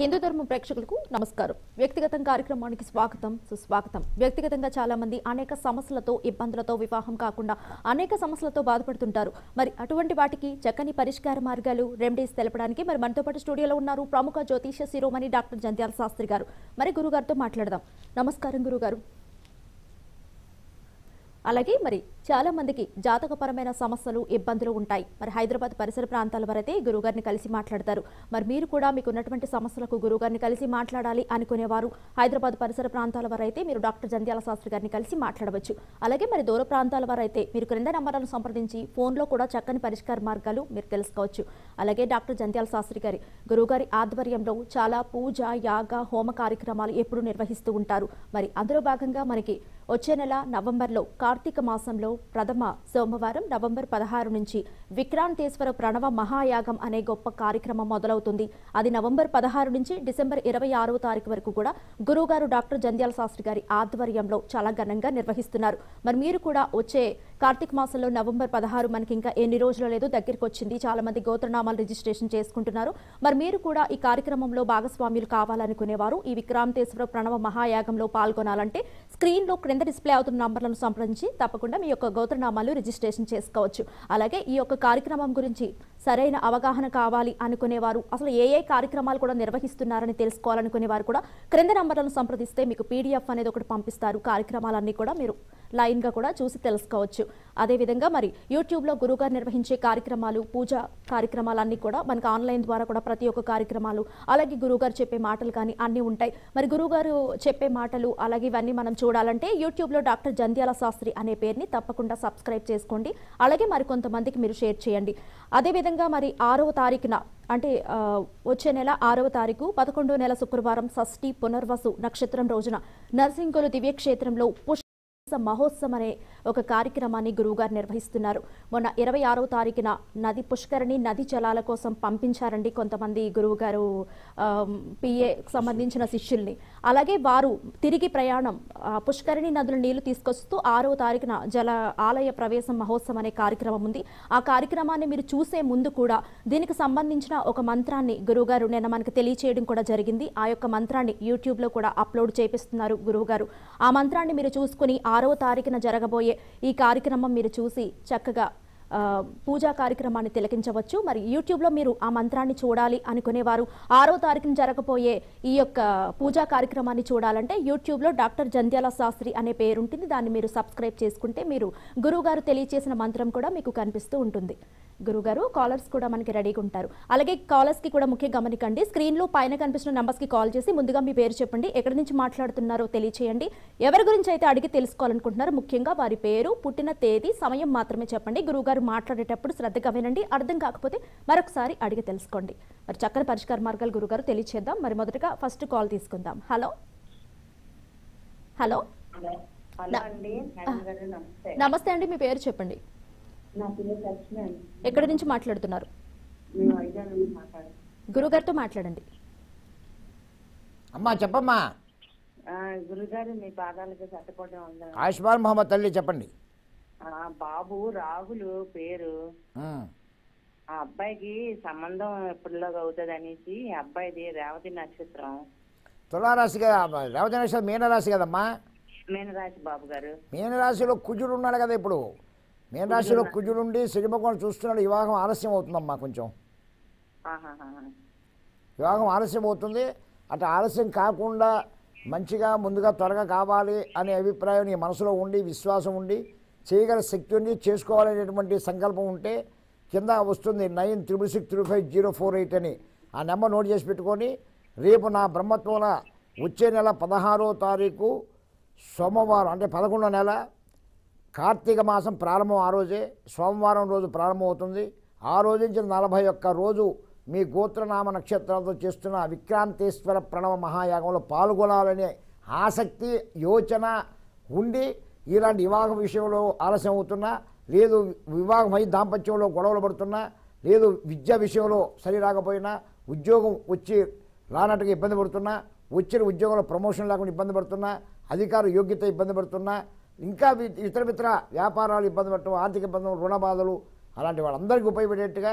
హిందూ ధర్మం ప్రేక్షకులకు నమస్కారం. వ్యక్తిగతం కార్యక్రమానికి స్వాగతం సుస్వాగతం. వ్యక్తిగతంగా చాలా మంది అనేక సమస్యలతో ఇబ్బందులతో వివాహం కాకుండా అనేక సమస్యలతో బాధపడుతుంటారు. మరి అటువంటి వాటికి చక్కని పరిష్కార మార్గాలు రెమెడీస్ తెలపడానికి మరి మనతో పాటు స్టూడియోలో ఉన్నారు ప్రముఖ జ్యోతిష శిరోమణి డాక్టర్ జంధ్యాల శాస్త్రి గారు. మరి గురుగారితో మాట్లాడదాం. నమస్కారం గురుగారు. అలాగే మరి చాలా మందికి జాతకపరమైన సమస్యలు ఇబ్బందులు ఉంటాయి. మరి హైదరాబాద్ పరిసర ప్రాంతాల వరైతే గురుగారిని కలిసి మాట్లాడతారు. మరి మీరు కూడా మీకు ఉన్నటువంటి సమస్యలకు గురుగారిని కలిసి మాట్లాడాలి అనుకునేవారు. హైదరాబాద్ పరిసర ప్రాంతాల వరైతే మీరు డాక్టర్ జంధ్యాల శాస్త్రి గారిని కలిసి మాట్లాడవచ్చు. అలాగే మరి దూర ప్రాంతాల వరైతే మీరు క్రింద నంబర్లను సంప్రదించి ఫోన్లో కూడా చక్కని పరిష్కార మార్గాలు మీరు తెలుసుకోవచ్చు. అలాగే డాక్టర్ జంధ్యాల శాస్త్రి గారి గురుగారి ఆధ్వర్యంలో చాలా పూజ యాగ హోమ కార్యక్రమాలు ఎప్పుడు నిర్వహిస్తూ ఉంటారు. మరి అందులో భాగంగా మనకి వచ్చే నెల నవంబర్లో కార్తీక మాసంలో ప్రథమ సోమవారం నవంబర్ పదహారు నుంచి విక్రాంతేశ్వర ప్రణవ మహాయాగం అనే గొప్ప కార్యక్రమం మొదలవుతుంది. అది నవంబర్ పదహారు నుంచి డిసెంబర్ ఇరవై ఆరో తారీఖు వరకు కూడా గురువుగారు డాక్టర్ జంధ్యాల శాస్త్రి గారి ఆధ్వర్యంలో చాలా ఘనంగా నిర్వహిస్తున్నారు. మరి మీరు కూడా వచ్చే కార్తీక మాసంలో నవంబర్ పదహారు మనకి ఇంకా ఎన్ని రోజులు లేదు దగ్గరికి వచ్చింది. చాలా మంది గోత్రనామాలు రిజిస్ట్రేషన్ చేసుకుంటున్నారు. మరి మీరు కూడా ఈ కార్యక్రమంలో భాగస్వామ్యులు కావాలనుకునేవారు. ఈ విక్రాంతేశ్వర ప్రణవ మహాయాగంలో పాల్గొనాలంటే స్క్రీన్లో కింద క్రింద డిస్ప్లే అవుతున్న నంబర్లను సంప్రదించి తప్పకుండా మీ యొక్క గోత్రనామాలు రిజిస్ట్రేషన్ చేసుకోవచ్చు. అలాగే ఈ యొక్క కార్యక్రమం గురించి సరైన అవగాహన కావాలి అనుకునేవారు అసలు ఏ ఏ కార్యక్రమాలు కూడా నిర్వహిస్తున్నారని తెలుసుకోవాలనుకునే వారు కూడా క్రింద నంబర్లను సంప్రదిస్తే మీకు పీడిఎఫ్ అనేది ఒకటి పంపిస్తారు. కార్యక్రమాలన్నీ కూడా మీరు లైన్గా కూడా చూసి తెలుసుకోవచ్చు. అదేవిధంగా మరి యూట్యూబ్లో గురుగారు నిర్వహించే కార్యక్రమాలు పూజ కార్యక్రమాలన్నీ కూడా మనకు ఆన్లైన్ ద్వారా కూడా ప్రతి ఒక్క కార్యక్రమాలు అలాగే గురువుగారు చెప్పే మాటలు కానీ అన్నీ ఉంటాయి. మరి గురువుగారు చెప్పే మాటలు అలాగే ఇవన్నీ మనం చూడాలంటే యూట్యూబ్లో డాక్టర్ జంధ్యాల శాస్త్రి అనే పేరుని తప్పకుండా సబ్స్క్రైబ్ చేసుకోండి. అలాగే మరి కొంతమందికి మీరు షేర్ చేయండి. అదేవిధంగా మరి ఆరవ తారీఖున అంటే వచ్చే నెల ఆరవ తారీఖు పదకొండో నెల శుక్రవారం షష్ఠి పునర్వసు నక్షత్రం రోజున నర్సింగులు దివ్యక్షేత్రంలో పుష్ప మహోత్సవం అనే ఒక కార్యక్రమాన్ని గురువుగారు నిర్వహిస్తున్నారు. మొన్న ఇరవై ఆరో తారీఖున నది పుష్కరిణి నది జలాల కోసం పంపించారండి కొంతమంది గురువుగారు పిఏ సంబంధించిన శిష్యుల్ని. అలాగే వారు తిరిగి ప్రయాణం పుష్కరిణి నదులు నీళ్ళు తీసుకొస్తూ ఆరవ తారీఖున జల ఆలయ ప్రవేశం మహోత్సవం అనే కార్యక్రమం ఉంది. ఆ కార్యక్రమాన్ని మీరు చూసే ముందు కూడా దీనికి సంబంధించిన ఒక మంత్రాన్ని గురువుగారు నిన్న మనకు తెలియచేయడం కూడా జరిగింది. ఆ యొక్క మంత్రాన్ని యూట్యూబ్లో కూడా అప్లోడ్ చేపిస్తున్నారు గురువుగారు. ఆ మంత్రాన్ని మీరు చూసుకుని ఆరవ తారీఖున జరగబోయే ఈ కార్యక్రమం మీరు చూసి చక్కగా పూజా కార్యక్రమాన్ని తిలకించవచ్చు. మరి యూట్యూబ్లో మీరు ఆ మంత్రాన్ని చూడాలి అనుకునేవారు. ఆరో తారీఖున జరగబోయే ఈ యొక్క పూజా కార్యక్రమాన్ని చూడాలంటే యూట్యూబ్లో డాక్టర్ జంధ్యాల శాస్త్రి అనే పేరు ఉంటుంది దాన్ని మీరు సబ్స్క్రైబ్ చేసుకుంటే మీరు గురువుగారు తెలియచేసిన మంత్రం కూడా మీకు కనిపిస్తూ ఉంటుంది. గురుగారు కాలర్స్ కూడా మనకి రెడీగా ఉంటారు. అలాగే కాలర్స్కి కూడా ముఖ్య గమనికండి. స్క్రీన్లో పైన కనిపిస్తున్న నెంబర్స్కి కాల్ చేసి ముందుగా మీ పేరు చెప్పండి. ఎక్కడి నుంచి మాట్లాడుతున్నారో తెలియచేయండి. ఎవరి గురించి అయితే అడిగి తెలుసుకోవాలనుకుంటున్నారో ముఖ్యంగా వారి పేరు పుట్టిన తేదీ సమయం మాత్రమే చెప్పండి. గురువుగారు మాట్లాడేటప్పుడు శ్రద్ధగా వినండి. అర్థం కాకపోతే మరొకసారి అడిగి తెలుసుకోండి. మరి చక్కని పరిష్కార మార్గాలు గురుగారు తెలియచేద్దాం. మరి మొదటగా ఫస్ట్ కాల్ తీసుకుందాం. హలో. హలో. గారు నమస్తే. అండి. మీ పేరు చెప్పండి. ఎక్కడి నుంచి మాట్లాడుతున్నారు? గురుగారితో మాట్లాడండి. అమ్మా చెప్పమ్మా. గురుగారు మీ పాదాలకి ఆయుష్మాన్ మహమ్మద్ తల్లి చెప్పండి. బాబు రాహులు పేరు. ఆ. అబ్బాయికి సంబంధం ఎప్పటిలోగా అవుతుంది అనేసి అబ్బాయిది రేవతి నక్షత్రం. తులారాశి కదా రేవతి నక్షత్రం మీనరాశి కదమ్మా? మీనరాశి బాబు గారు. మీనరాశిలో కుజుడు ఉన్నాడు కదా ఇప్పుడు. మీనరాశిలో కుజుడు ఉండి సిరిమకోణం చూస్తున్నాడు వివాహం ఆలస్యం అవుతుందమ్మా కొంచెం. వివాహం ఆలస్యం అవుతుంది అటు ఆలస్యం కాకుండా మంచిగా ముందుగా త్వరగా కావాలి అనే అభిప్రాయం నీ మనసులో ఉండి విశ్వాసం ఉండి చేయగల శక్తి ఉంది చేసుకోవాలనేటువంటి సంకల్పం ఉంటే కింద వస్తుంది nine triple six three five zero four eight అని. ఆ నెంబర్ నోట్ చేసి పెట్టుకొని రేపు నా బ్రహ్మత్వంలో వచ్చే నెల పదహారో తారీఖు సోమవారం అంటే పదకొండో నెల కార్తీక మాసం ప్రారంభం ఆ రోజే సోమవారం రోజు ప్రారంభమవుతుంది ఆ రోజు నుంచి నలభై ఒక్క రోజు మీ గోత్రనామ నక్షత్రాలతో చేస్తున్న విక్రాంతేశ్వర ప్రణవ మహాయాగంలో పాల్గొనాలనే ఆసక్తి యోచన ఉండి ఇలాంటి వివాహ విషయంలో ఆలస్యం అవుతున్నా లేదు వివాహమై దాంపత్యంలో గొడవలు పడుతున్నా లేదు విద్య విషయంలో సరి రాకపోయినా ఉద్యోగం వచ్చి రానట్టుగా ఇబ్బంది పడుతున్నా వచ్చిన ఉద్యోగంలో ప్రమోషన్ లేకుండా ఇబ్బంది పడుతున్నా అధికార యోగ్యత ఇబ్బంది పడుతున్నా ఇంకా ఇతర ఇతర వ్యాపారాలు ఇబ్బంది పడటం ఆర్థిక ఇబ్బందులు రుణ బాధలు అలాంటి వాళ్ళందరికీ ఉపయోగపడేట్టుగా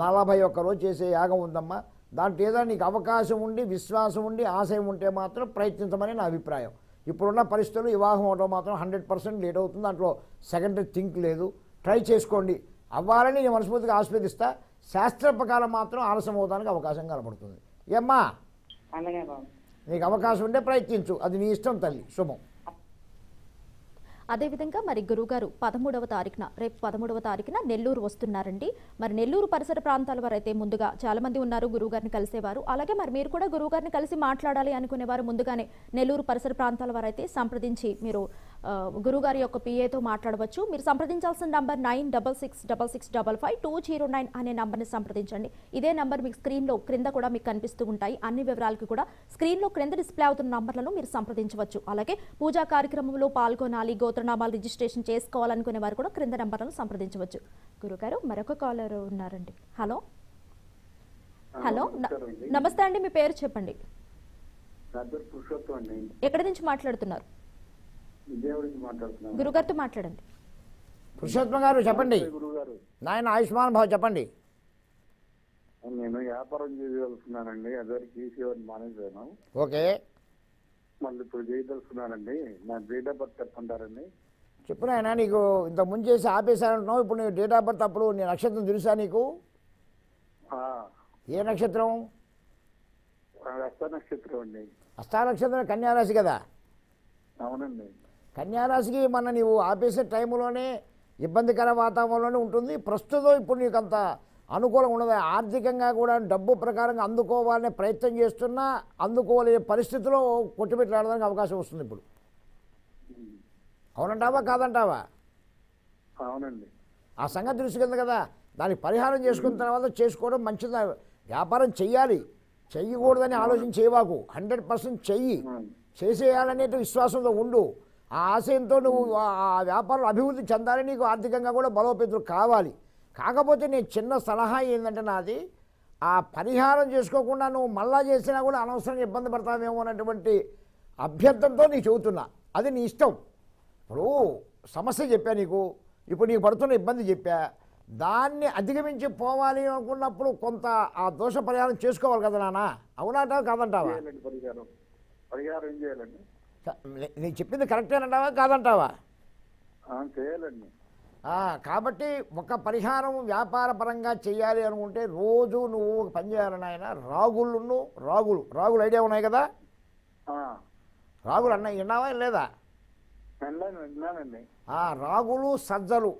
నలభై ఒక్క రోజు చేసే యాగం ఉందమ్మా. దాంట్లో ఏదైనా నీకు అవకాశం ఉండి విశ్వాసం ఉండి ఆశయం ఉంటే మాత్రం ప్రయత్నించమని నా అభిప్రాయం. ఇప్పుడున్న పరిస్థితులు వివాహం అవడం మాత్రం హండ్రెడ్ పర్సెంట్ లేట్ అవుతుంది. దాంట్లో సెకండరీ థింక్ లేదు. ట్రై చేసుకోండి. అవ్వాలని నేను మనస్ఫూర్తిగా ఆస్వాదిస్తా శాస్త్ర ప్రకారం మాత్రం ఆలస్యం అవడానికి అవకాశం కనబడుతుంది. ఏమ్మా? నీకు అవకాశం ఉంటే ప్రయత్నించు. అది నీ ఇష్టం తల్లి. శుభం. అదేవిధంగా మరి గురుగారు పదమూడవ తారీఖున రేపు పదమూడవ తారీఖున నెల్లూరు వస్తున్నారండి. మరి నెల్లూరు పరిసర ప్రాంతాల వారు అయితే ముందుగా చాలా మంది ఉన్నారు గురువుగారిని కలిసేవారు. అలాగే మరి మీరు కూడా గురువుగారిని కలిసి మాట్లాడాలి అనుకునేవారు ముందుగానే నెల్లూరు పరిసర ప్రాంతాల వారు అయితే సంప్రదించి మీరు గురుగారి యొక్క పిఏతో మాట్లాడవచ్చు. మీరు సంప్రదించాల్సిన number nine double six double six double five two zero nine అనే నంబర్ని సంప్రదించండి. ఇదే నంబర్ మీకు స్క్రీన్లో క్రింద కూడా మీకు కనిపిస్తూ ఉంటాయి. అన్ని వివరాలకు కూడా స్క్రీన్లో క్రింద డిస్ప్లే అవుతున్న నంబర్లను మీరు సంప్రదించవచ్చు. అలాగే పూజా కార్యక్రమంలో పాల్గొనాలి గో గోత్రనామాలు రిజిస్ట్రేషన్ చేసుకోవాలనుకునే వారు కూడా క్రింద నంబర్లను సంప్రదించవచ్చు. గురుగారు మరొక కాలర్ ఉన్నారండి. హలో? హలో? నమస్తే అండి మీ పేరు చెప్పండి. ఎక్కడి నుంచి మాట్లాడుతున్నారు? గురుగారితో మాట్లాడండి. పురుషోత్మ గారు చెప్పండి. నాయన ఆయుష్మాన్ భావ్ చెప్పండి. నేను వ్యాపారం చేయదలుచుకున్నానండి అదివరకు తీసేవాడిని మానేశాను. ఓకే. మళ్ళీ ఇప్పుడు చేయదలుచుకున్నానండి నా డేట్ ఆఫ్ బర్త్ చెప్పంటారండి. చెప్పు నాయన నీకు ఇంత ముందు చేసి ఆపేశానంటున్నావు ఇప్పుడు నీకు డేట్ ఆఫ్ బర్త్ అప్పుడు నీ నక్షత్రం తెలుసా నీకు? ఏ నక్షత్రం? హస్త నక్షత్రం అండి. అష్టా నక్షత్రం కన్యారాశి కదా? అవునండి. కన్యారాశికి మన నీవు ఆపేసే టైంలోనే ఇబ్బందికర వాతావరణంలోనే ఉంటుంది. ప్రస్తుతం ఇప్పుడు నీకు అంత అనుకూలం ఉండదు ఆర్థికంగా కూడా డబ్బు ప్రకారంగా అందుకోవాలనే ప్రయత్నం చేస్తున్నా అందుకోలేని పరిస్థితిలో కొట్టుబెట్టడానికి అవకాశం వస్తుంది ఇప్పుడు. అవునంటావా? కాదంటావా? అవునండి. ఆ సంగతి తెలుసుకుంది కదా. దానికి పరిహారం చేసుకున్న తర్వాత చేసుకోవడం మంచిది? వ్యాపారం చెయ్యాలి. చెయ్యకూడదని ఆలోచన చేయవాకు హండ్రెడ్ పర్సెంట్ చెయ్యి. చేసేయాలనే విశ్వాసంతో ఉండు. ఆ ఆశయంతో నువ్వు ఆ- వ్యాపారం అభివృద్ధి చెందాలి. నీకు ఆర్థికంగా కూడా బలోపేతులు కావాలి. కాకపోతే నేను చిన్న సలహా ఏంటంటే నాది ఆ పరిహారం చేసుకోకుండా నువ్వు మళ్ళా చేసినా కూడా అనవసరంగా ఇబ్బంది పడతావేమో అన్నటువంటి అభ్యర్థంతో నీకు చెబుతున్నా. అది నీ ఇష్టం. ఇప్పుడు సమస్య చెప్పా నీకు ఇప్పుడు నీకు పడుతున్న ఇబ్బంది చెప్పా. దాన్ని అధిగమించి పోవాలి అనుకున్నప్పుడు కొంత ఆ దోష పరిహారం చేసుకోవాలి కదా నాన్న. అవునాటావా కాదంటావా? చేయాలండి పరిహారం? పరిహారం ఏం చేయాలండి? క- నే- నీకు చెప్పింది కరెక్టేనంటావా కాదంటావా? చేయాలండి. కాబట్టి ఒక పరిహారం వ్యాపార పరంగా చేయాలి అనుకుంటే రోజు నువ్వు పని చేయాలని ఆయన రాగులు రాగులు. రాగులు ఐడియా ఉన్నాయి కదా? రాగులు అన్న విన్నావా లేదా? రాగులు సజ్జలు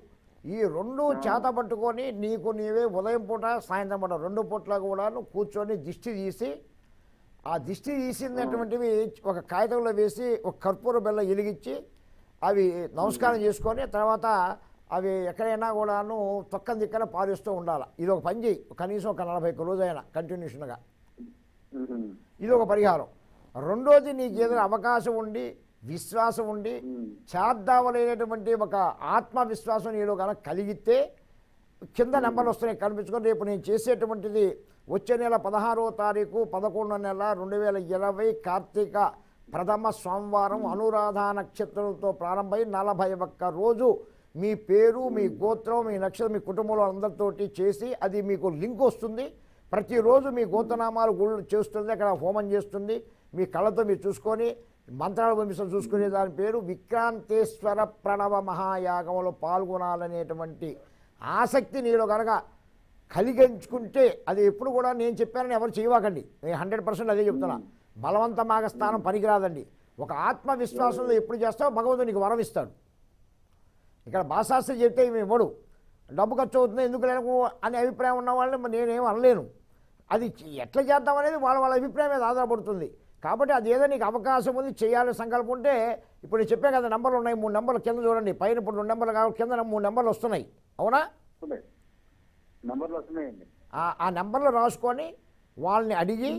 ఈ రెండు చేత పట్టుకొని నీకు నీవే ఉదయం పూట సాయంత్రం పూట రెండు పూట్ల కూడా కూర్చొని దిష్టి తీసి ఆ దిష్టి తీసినటువంటివి ఒక కాగితంలో వేసి ఒక కర్పూర బెల్ల వెలిగించి అవి నమస్కారం చేసుకొని తర్వాత అవి ఎక్కడైనా కూడాను తొక్క దిక్కన పారేస్తూ ఉండాలి. ఇది ఒక పని చేయి కనీసం ఒక నలభై ఒక్క రోజైనా కంటిన్యూషన్గా. ఇది ఒక పరిహారం. రెండోది నీకు ఏదైనా అవకాశం ఉండి విశ్వాసం ఉండి చేద్దామనేటువంటి ఒక ఆత్మవిశ్వాసం నీలో కనుక కలిగితే కింద నెంబర్లు వస్తున్నాయి. కనిపించుకొని రేపు నేను చేసేటువంటిది వచ్చే నెల పదహారవ తారీఖు పదకొండో నెల రెండు వేల ఇరవై కార్తీక ప్రథమ సోమవారం అనురాధ నక్షత్రంతో ప్రారంభమై నలభై ఒక్క రోజు మీ పేరు మీ గోత్రం మీ నక్షత్రం మీ కుటుంబంలో అందరితోటి చేసి అది మీకు లింక్ వస్తుంది. ప్రతిరోజు మీ గోతనామాలు గుళ్ళు చేస్తుంది అక్కడ హోమం చేస్తుంది. మీ కళ్ళతో మీరు చూసుకొని మంత్రాలు పంపిస్తూ చూసుకునే దాని పేరు విక్రాంతేశ్వర ప్రణవ మహాయాగంలో పాల్గొనాలనేటువంటి ఆసక్తి నీలో కనుక కలిగించుకుంటే అది ఎప్పుడు కూడా నేను చెప్పానని ఎవరు చేయవాకండి. నేను హండ్రెడ్ పర్సెంట్ అదే చెప్తున్నా. బలవంతమాగ స్థానం పనికిరాదండి. ఒక ఆత్మవిశ్వాసంలో ఎప్పుడు చేస్తావో భగవంతుడు నీకు వరం ఇస్తాడు ఇక్కడ భాషాస్త్రి చెప్తే ఇవి ఇవ్వడు. డబ్బు ఖర్చు అవుతుంది ఎందుకు లేకు అనే అభిప్రాయం ఉన్న వాళ్ళని నేనేం అనలేను. అది ఎట్లా చేద్దాం అనేది వాళ్ళ వాళ్ళ అభిప్రాయం మీద ఆధారపడుతుంది. కాబట్టి అది ఏదో నీకు అవకాశం ఉంది చేయాలని సంకల్పం ఉంటే ఇప్పుడు నేను చెప్పే కదా నెంబర్లు ఉన్నాయి మూడు నెంబర్లు కింద చూడండి. పైన ఇప్పుడు రెండు నెంబర్లు కావాలి కింద మూడు నెంబర్లు వస్తున్నాయి. అవునా? ఆ- నెంబర్లు రాసుకొని వాళ్ళని అడిగి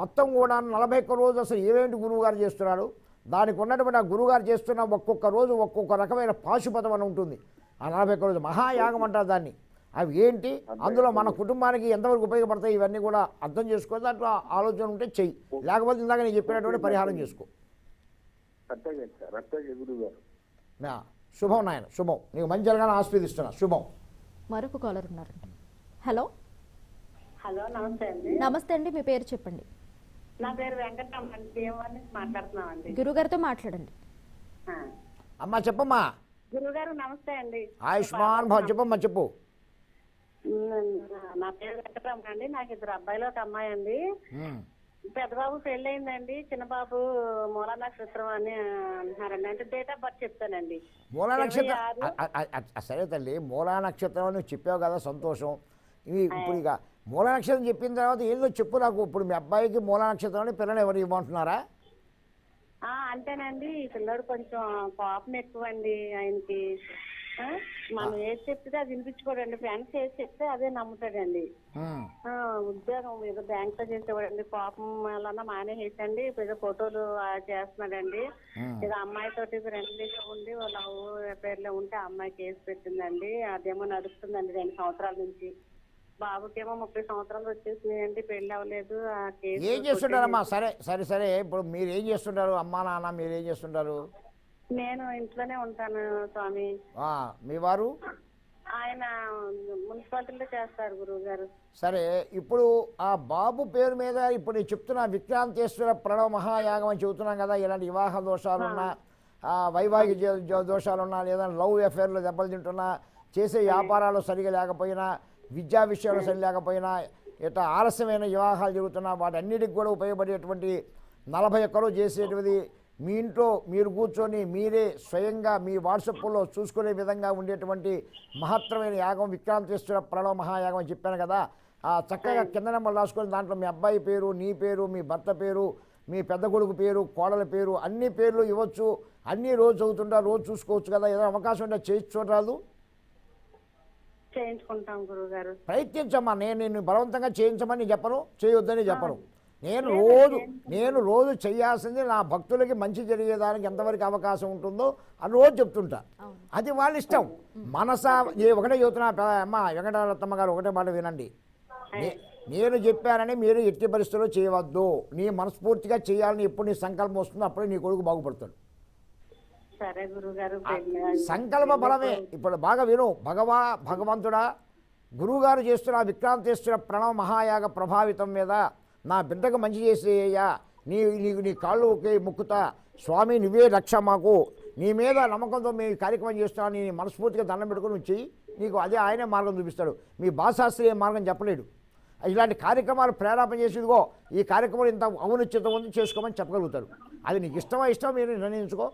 మొత్తం కూడా నలభై ఒక్క రోజు అసలు ఏమేంటి గురువుగారు చేస్తున్నాడు దానికి ఉన్నటువంటి ఆ గురువుగారు చేస్తున్న ఒక్కొక్క రోజు ఒక్కొక్క రకమైన పాశుపతం అని ఉంటుంది. ఆ నలభై ఒక్క రోజు మహాయాగం అంటారు దాన్ని. అవి ఏంటి? అందులో మన కుటుంబానికి ఎంతవరకు ఉపయోగపడతాయి? ఇవన్నీ కూడా అర్థం చేసుకొని దాంట్లో ఆలోచన ఉంటే చెయ్యి. లేకపోతే ఇందాక నేను చెప్పినటువంటి పరిహారం చేసుకో. శుభం నాయన శుభం. నీకు మంచి జరగాలని ఆస్వాదిస్తున్నా శుభం. మరొక కాలర్ ఉన్నారండి. హలో. హలో నమస్తే అండి. నమస్తే అండి మీ పేరు చెప్పండి. నా పేరు భీమవరం నుంచి మాట్లాడుతున్నామండి. గురుగారితో మాట్లాడండి. అమ్మా చెప్పమ్మా. గురుగారు నమస్తే అండి. ఆయుష్మాన్ భావ్ చెప్పమ్మా చెప్పు. నా పేరు వెంకటరమణ అండి. నాకు ఇద్దరు అబ్బాయిలు ఒక అమ్మాయి అండి. పెద్దబాబు పెళ్ళయిందండి. చిన్నబాబు మూల నక్షత్రం అని అంటున్నారండి అంటే డేట్ ఆఫ్ బర్త్ చెప్తానండి. మూలా నక్షత్రం సరే తల్లి మూలా నక్షత్రం అని చెప్పావు కదా సంతోషం. ఇవి ఇప్పుడు ఇక మూలా నక్షత్రం చెప్పిన తర్వాత ఏందో చెప్పు నాకు. ఇప్పుడు మీ అబ్బాయికి మూలా నక్షత్రం అని పిల్లలు ఎవరు ఇవ్వమంటున్నారా? ఆ అంతేనండి. పిల్లడు కొంచెం కోపం ఎక్కువ అండి ఆయనకి మనం ఏది చెప్తే అది వినిపించుకోడండి. ఫ్రెండ్స్ ఏది చెప్తే అదే నమ్ముతాడండి. ఉద్యోగం ఏదో బ్యాంక్లో చేసేవాడండి. పాపం వలన మానేసేసండి. ఏదో ఫోటోలు చేస్తున్నాడండి. ఏదో అమ్మాయి తోటి ఫ్రెండ్లీగా ఉండి వాళ్ళ పేర్లో ఉంటే అమ్మాయి కేసు పెట్టిందండి. అదేమో నడుస్తుందండి రెండు సంవత్సరాల నుంచి. బాబుకేమో ముప్పై సంవత్సరాలు వచ్చేసినాయండి పెళ్ళి అవ్వలేదు ఏం చేస్తుంటారమ్మా? సరే సరే సరే ఇప్పుడు మీరు ఏం చేస్తుంటారు? అమ్మా నాన్న మీరు ఏం చేస్తుంటారు? నేను ఇంట్లోనే ఉంటాను స్వామి. మీ వారు? ఆయన మున్సిపాలిటీలో చేస్తారు గురువు గారు సరే ఇప్పుడు ఆ బాబు పేరు మీద ఇప్పుడు నేను చెప్తున్న విక్రాంతేశ్వర ప్రణవ మహాయాగం అని చెబుతున్నాం కదా ఇలాంటి వివాహ దోషాలున్నా ఆ, వైవాహిక జ- దోషాలున్నా లేదా లవ్ అఫేర్లో దెబ్బలు తింటున్నా చేసే వ్యాపారాలు సరిగా లేకపోయినా విద్యా విషయాలు సరి లేకపోయినా ఇట్లా ఆలస్యమైన వివాహాలు జరుగుతున్నా వాటన్నిటికి కూడా ఉపయోగపడేటువంటి నలభై ఒక్కరు చేసేటిది మీ ఇంట్లో మీరు కూర్చొని మీరే స్వయంగా మీ వాట్సాప్లో చూసుకునే విధంగా ఉండేటువంటి మహత్తరమైన యాగం విక్రాంతేశ్వర ప్రణవ మహాయాగం అని చెప్పాను కదా. ఆ చక్కగా కింద నెంబర్ రాసుకొని దాంట్లో మీ అబ్బాయి పేరు నీ పేరు మీ భర్త పేరు మీ పెద్ద కొడుకు పేరు కోడల పేరు అన్ని పేర్లు ఇవ్వచ్చు. అన్ని రోజు చదువుతుంటా రోజు చూసుకోవచ్చు కదా. ఏదైనా అవకాశం ఉంటే చేసి చూడరాదు. చేయించుకుంటాం ప్రయత్నించమ్మా నేను నిన్ను బలవంతంగా చేయించమని చెప్పను చేయొద్దని చెప్పను. నేను రోజు నేను రోజు చేయాల్సింది నా భక్తులకి మంచి జరిగేదానికి ఎంతవరకు అవకాశం ఉంటుందో అని రోజు చెప్తుంటా. అది వాళ్ళ ఇష్టం. మనస ఏ ఒకటే చెబుతున్నా అమ్మ వెంకటరత్నమ్మ గారు ఒకటే మాట వినండి. నే- నేను చెప్పానని మీరు ఎట్టి పరిస్థితుల్లో చేయవద్దు. నీ మనస్ఫూర్తిగా చేయాలని ఎప్పుడు నీ సంకల్పం వస్తుందో అప్పుడే నీ కొడుకు బాగుపడతాడు. సరే సంకల్ప బలమే. ఇప్పుడు బాగా విను. భగవా భగవంతుడా గురువుగారు చేస్తున్న విక్రాంతేశ్వర ప్రణవ మహాయాగ ప్రభావితం మీద నా బిడ్డకు మంచి చేసేయ్యా. నీ నీకు నీ కాళ్ళు ఒకే ముక్కుతా. స్వామి నువ్వే రక్ష మాకు. నీ మీద నమ్మకంతో మేము కార్యక్రమం చేస్తున్నాను నీ మనస్ఫూర్తిగా దండం పెట్టుకుని చెయ్యి. నీకు అదే ఆయనే మార్గం చూపిస్తాడు. మీ భాషాస్త్రీయ మార్గం చెప్పలేడు. ఇలాంటి కార్యక్రమాలు ప్రేరేపణ చేసేదిగో ఈ కార్యక్రమం ఇంత ఔన్నత్యత ఉంది చేసుకోమని చెప్పగలుగుతారు అది నీకు ఇష్టమా ఇష్టం? మీరు నిర్ణయించుకో.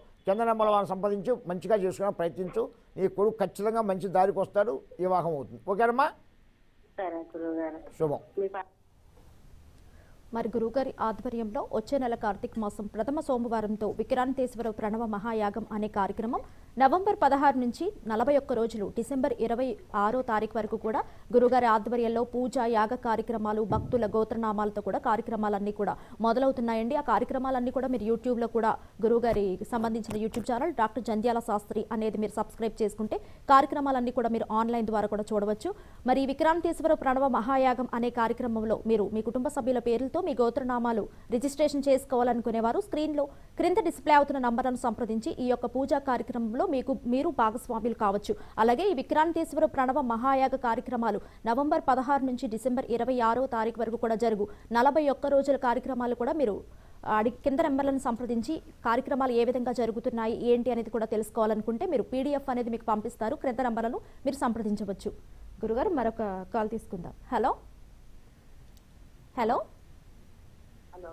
నెంబర్ వాళ్ళని సంపాదించి మంచిగా చేసుకుని ప్రయత్నించు. నీ కొడుకు ఖచ్చితంగా మంచి దారికి వస్తాడు వివాహం అవుతుంది. ఓకేనమ్మా శుభం. మరి గురుగారి ఆధ్వర్యంలో వచ్చే నెల కార్తీక మాసం ప్రథమ సోమవారంతో విక్రాంతేశ్వర ప్రణవ మహాయాగం అనే కార్యక్రమం నవంబర్ పదహారు నుంచి నలభై ఒక్క రోజులు డిసెంబర్ ఇరవై ఆరో తారీఖు వరకు కూడా గురుగారి ఆధ్వర్యంలో పూజ యాగ కార్యక్రమాలు భక్తుల గోత్రనామాలతో కూడా కార్యక్రమాలన్నీ కూడా మొదలవుతున్నాయండి. ఆ కార్యక్రమాలన్నీ కూడా మీరు యూట్యూబ్లో కూడా గురుగారి సంబంధించిన YouTube channel doctor Jandhyala Shastri అనేది మీరు సబ్స్క్రైబ్ చేసుకుంటే కార్యక్రమాలన్నీ కూడా మీరు ఆన్లైన్ ద్వారా కూడా చూడవచ్చు. మరి విక్రాంతేశ్వర ప్రణవ మహాయాగం అనే కార్యక్రమంలో మీరు మీ కుటుంబ సభ్యుల పేర్లతో మీ గోత్రనామాలు రిజిస్ట్రేషన్ చేసుకోవాలనుకునేవారు. స్క్రీన్లో క్రింద డిస్ప్లే అవుతున్న నంబర్లను సంప్రదించి ఈ యొక్క పూజా కార్యక్రమంలో మీకు మీరు భాగస్వాములు కావచ్చు. అలాగే ఈ విక్రాంతేశ్వర ప్రణవ మహాయాగ కార్యక్రమాలు నవంబర్ పదహారు నుంచి డిసెంబర్ ఇరవై ఆరో తారీఖు వరకు కూడా జరుగు. నలభై ఒక్క రోజుల కార్యక్రమాలు కూడా మీరు అడి కింద నెంబర్లను సంప్రదించి కార్యక్రమాలు ఏ విధంగా జరుగుతున్నాయి ఏంటి అనేది కూడా తెలుసుకోవాలనుకుంటే మీరు పీడిఎఫ్ అనేది మీకు పంపిస్తారు. క్రింద నెంబర్లను మీరు సంప్రదించవచ్చు. గురుగారు మరొక కాల్ తీసుకుందాం. హలో? హలో? హలో?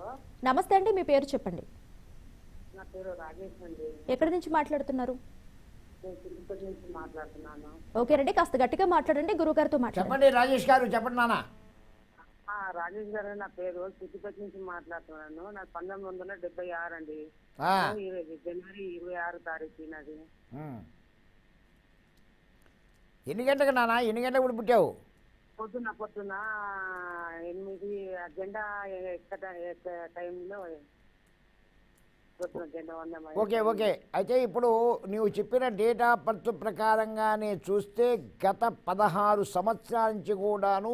నమస్తే అండి మీ పేరు చెప్పండి. ఎక్కడి నుంచి మాట్లాడుతున్నారు? నేను మాట్లాడుతున్నాను. ఓకేనండి కాస్త గట్టిగా మాట్లాడండి గురుగారితో మాట్లాడండి. చెప్పండి రాజేష్ గారు చెప్పండి నాన్న. ఆ, రాజేష్ గారు నా పేరు తిరుపతి నుంచి మాట్లాడుతున్నాను. నాకు పంతొమ్మిది వందల డెబ్బై ఆరు అండి. జనవరి ఇరవై ఆరు తారీఖు నాది. ఎన్ని గంటలకు నాన్న? ఎన్ని గంటలకు ఇప్పుడు పుట్టావు? పొద్దున్న పొద్దున్న ఎనిమిది జెండా ఎక్క టైంలో ఓకే ఓకే. అయితే ఇప్పుడు నీవు చెప్పిన డేట్ ఆఫ్ బర్త్ ప్రకారంగానే చూస్తే గత పదహారు సంవత్సరాల నుంచి కూడాను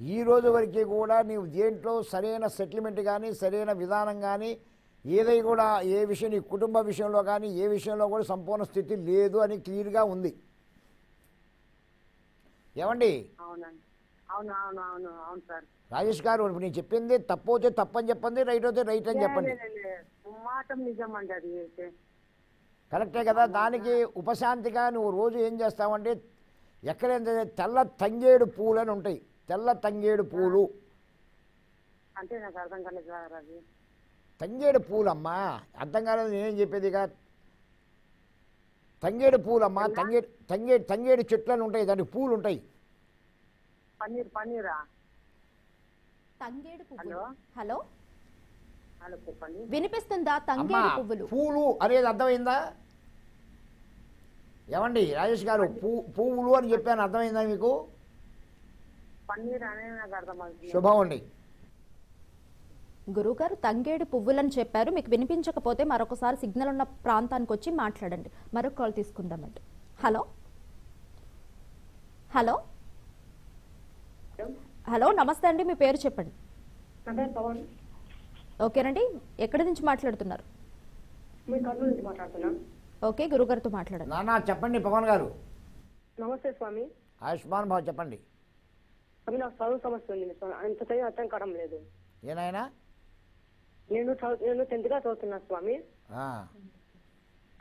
ఈ రోజు వరకు కూడా నీవు దేంట్లో సరైన సెటిల్మెంట్ కానీ సరైన విధానం కానీ ఏదై కూడా ఏ విషయం నీ కుటుంబ విషయంలో కానీ ఏ విషయంలో కూడా సంపూర్ణ స్థితి లేదు అని క్లియర్గా ఉంది. ఏమండి? అవునండి. అవును అవును అవును. అవును సార్. రాజేష్ గారు ఇప్పుడు నేను చెప్పింది తప్పు అయితే తప్పు అని చెప్పండి రైట్ అయితే రైట్ అని చెప్పండి. మాటం నిజం అండి అది అయితే. కరెక్టే కదా దానికి ఉపశాంతిగా నువ్వు రోజు ఏం చేస్తావంటే ఎక్కడైనా తెల్ల తంగేడు పూలు అని ఉంటాయి. తెల్ల తంగేడు పూలు. అంటే నాకు అర్థం కాలేదు తంగేడు పూలమ్మా అర్థం కాలేదు నేనేం చెప్పేది ఇక? తంగేడు పూలమ్మా తంగేడు తంగేడు తంగేడు చెట్లు అని ఉంటాయి దానికి పూలు ఉంటాయి పన్నీర్ పన్నీరా? తంగేడు హలో? హలో? వినిపిస్తుందా తంగేడు పువ్వులు? పూలు అనేది అర్థమైందా? ఏమండి రాజేష్ గారు పువ్వులు అని చెప్పాను అర్థమైందా మీకు? శుభం అండి. గురువుగారు తంగేడు పువ్వులని చెప్పారు. మీకు వినిపించకపోతే మరొకసారి సిగ్నల్ ఉన్న ప్రాంతానికి వచ్చి మాట్లాడండి. మరొక కాల్ తీసుకుందామండి. హలో? హలో? హలో? నమస్తే అండి. మీ పేరు చెప్పండి. ఓకేనండి? ఎక్కడి నుంచి మాట్లాడుతున్నారు? ఓకే గురుగారితో మాట్లాడండి. నానా చెప్పండి పవన్ గారు. నమస్తే స్వామి. ఆయుష్మాన్ భావ్ చెప్పండి. స్వామి నాకు చదువు సమస్య ఉంది స్వామి. అంత చదివి అర్థం కావడం లేదు. ఏనాయనా నేను చదువు నేను టెన్త్గా చదువుతున్నా స్వామి. ఆ.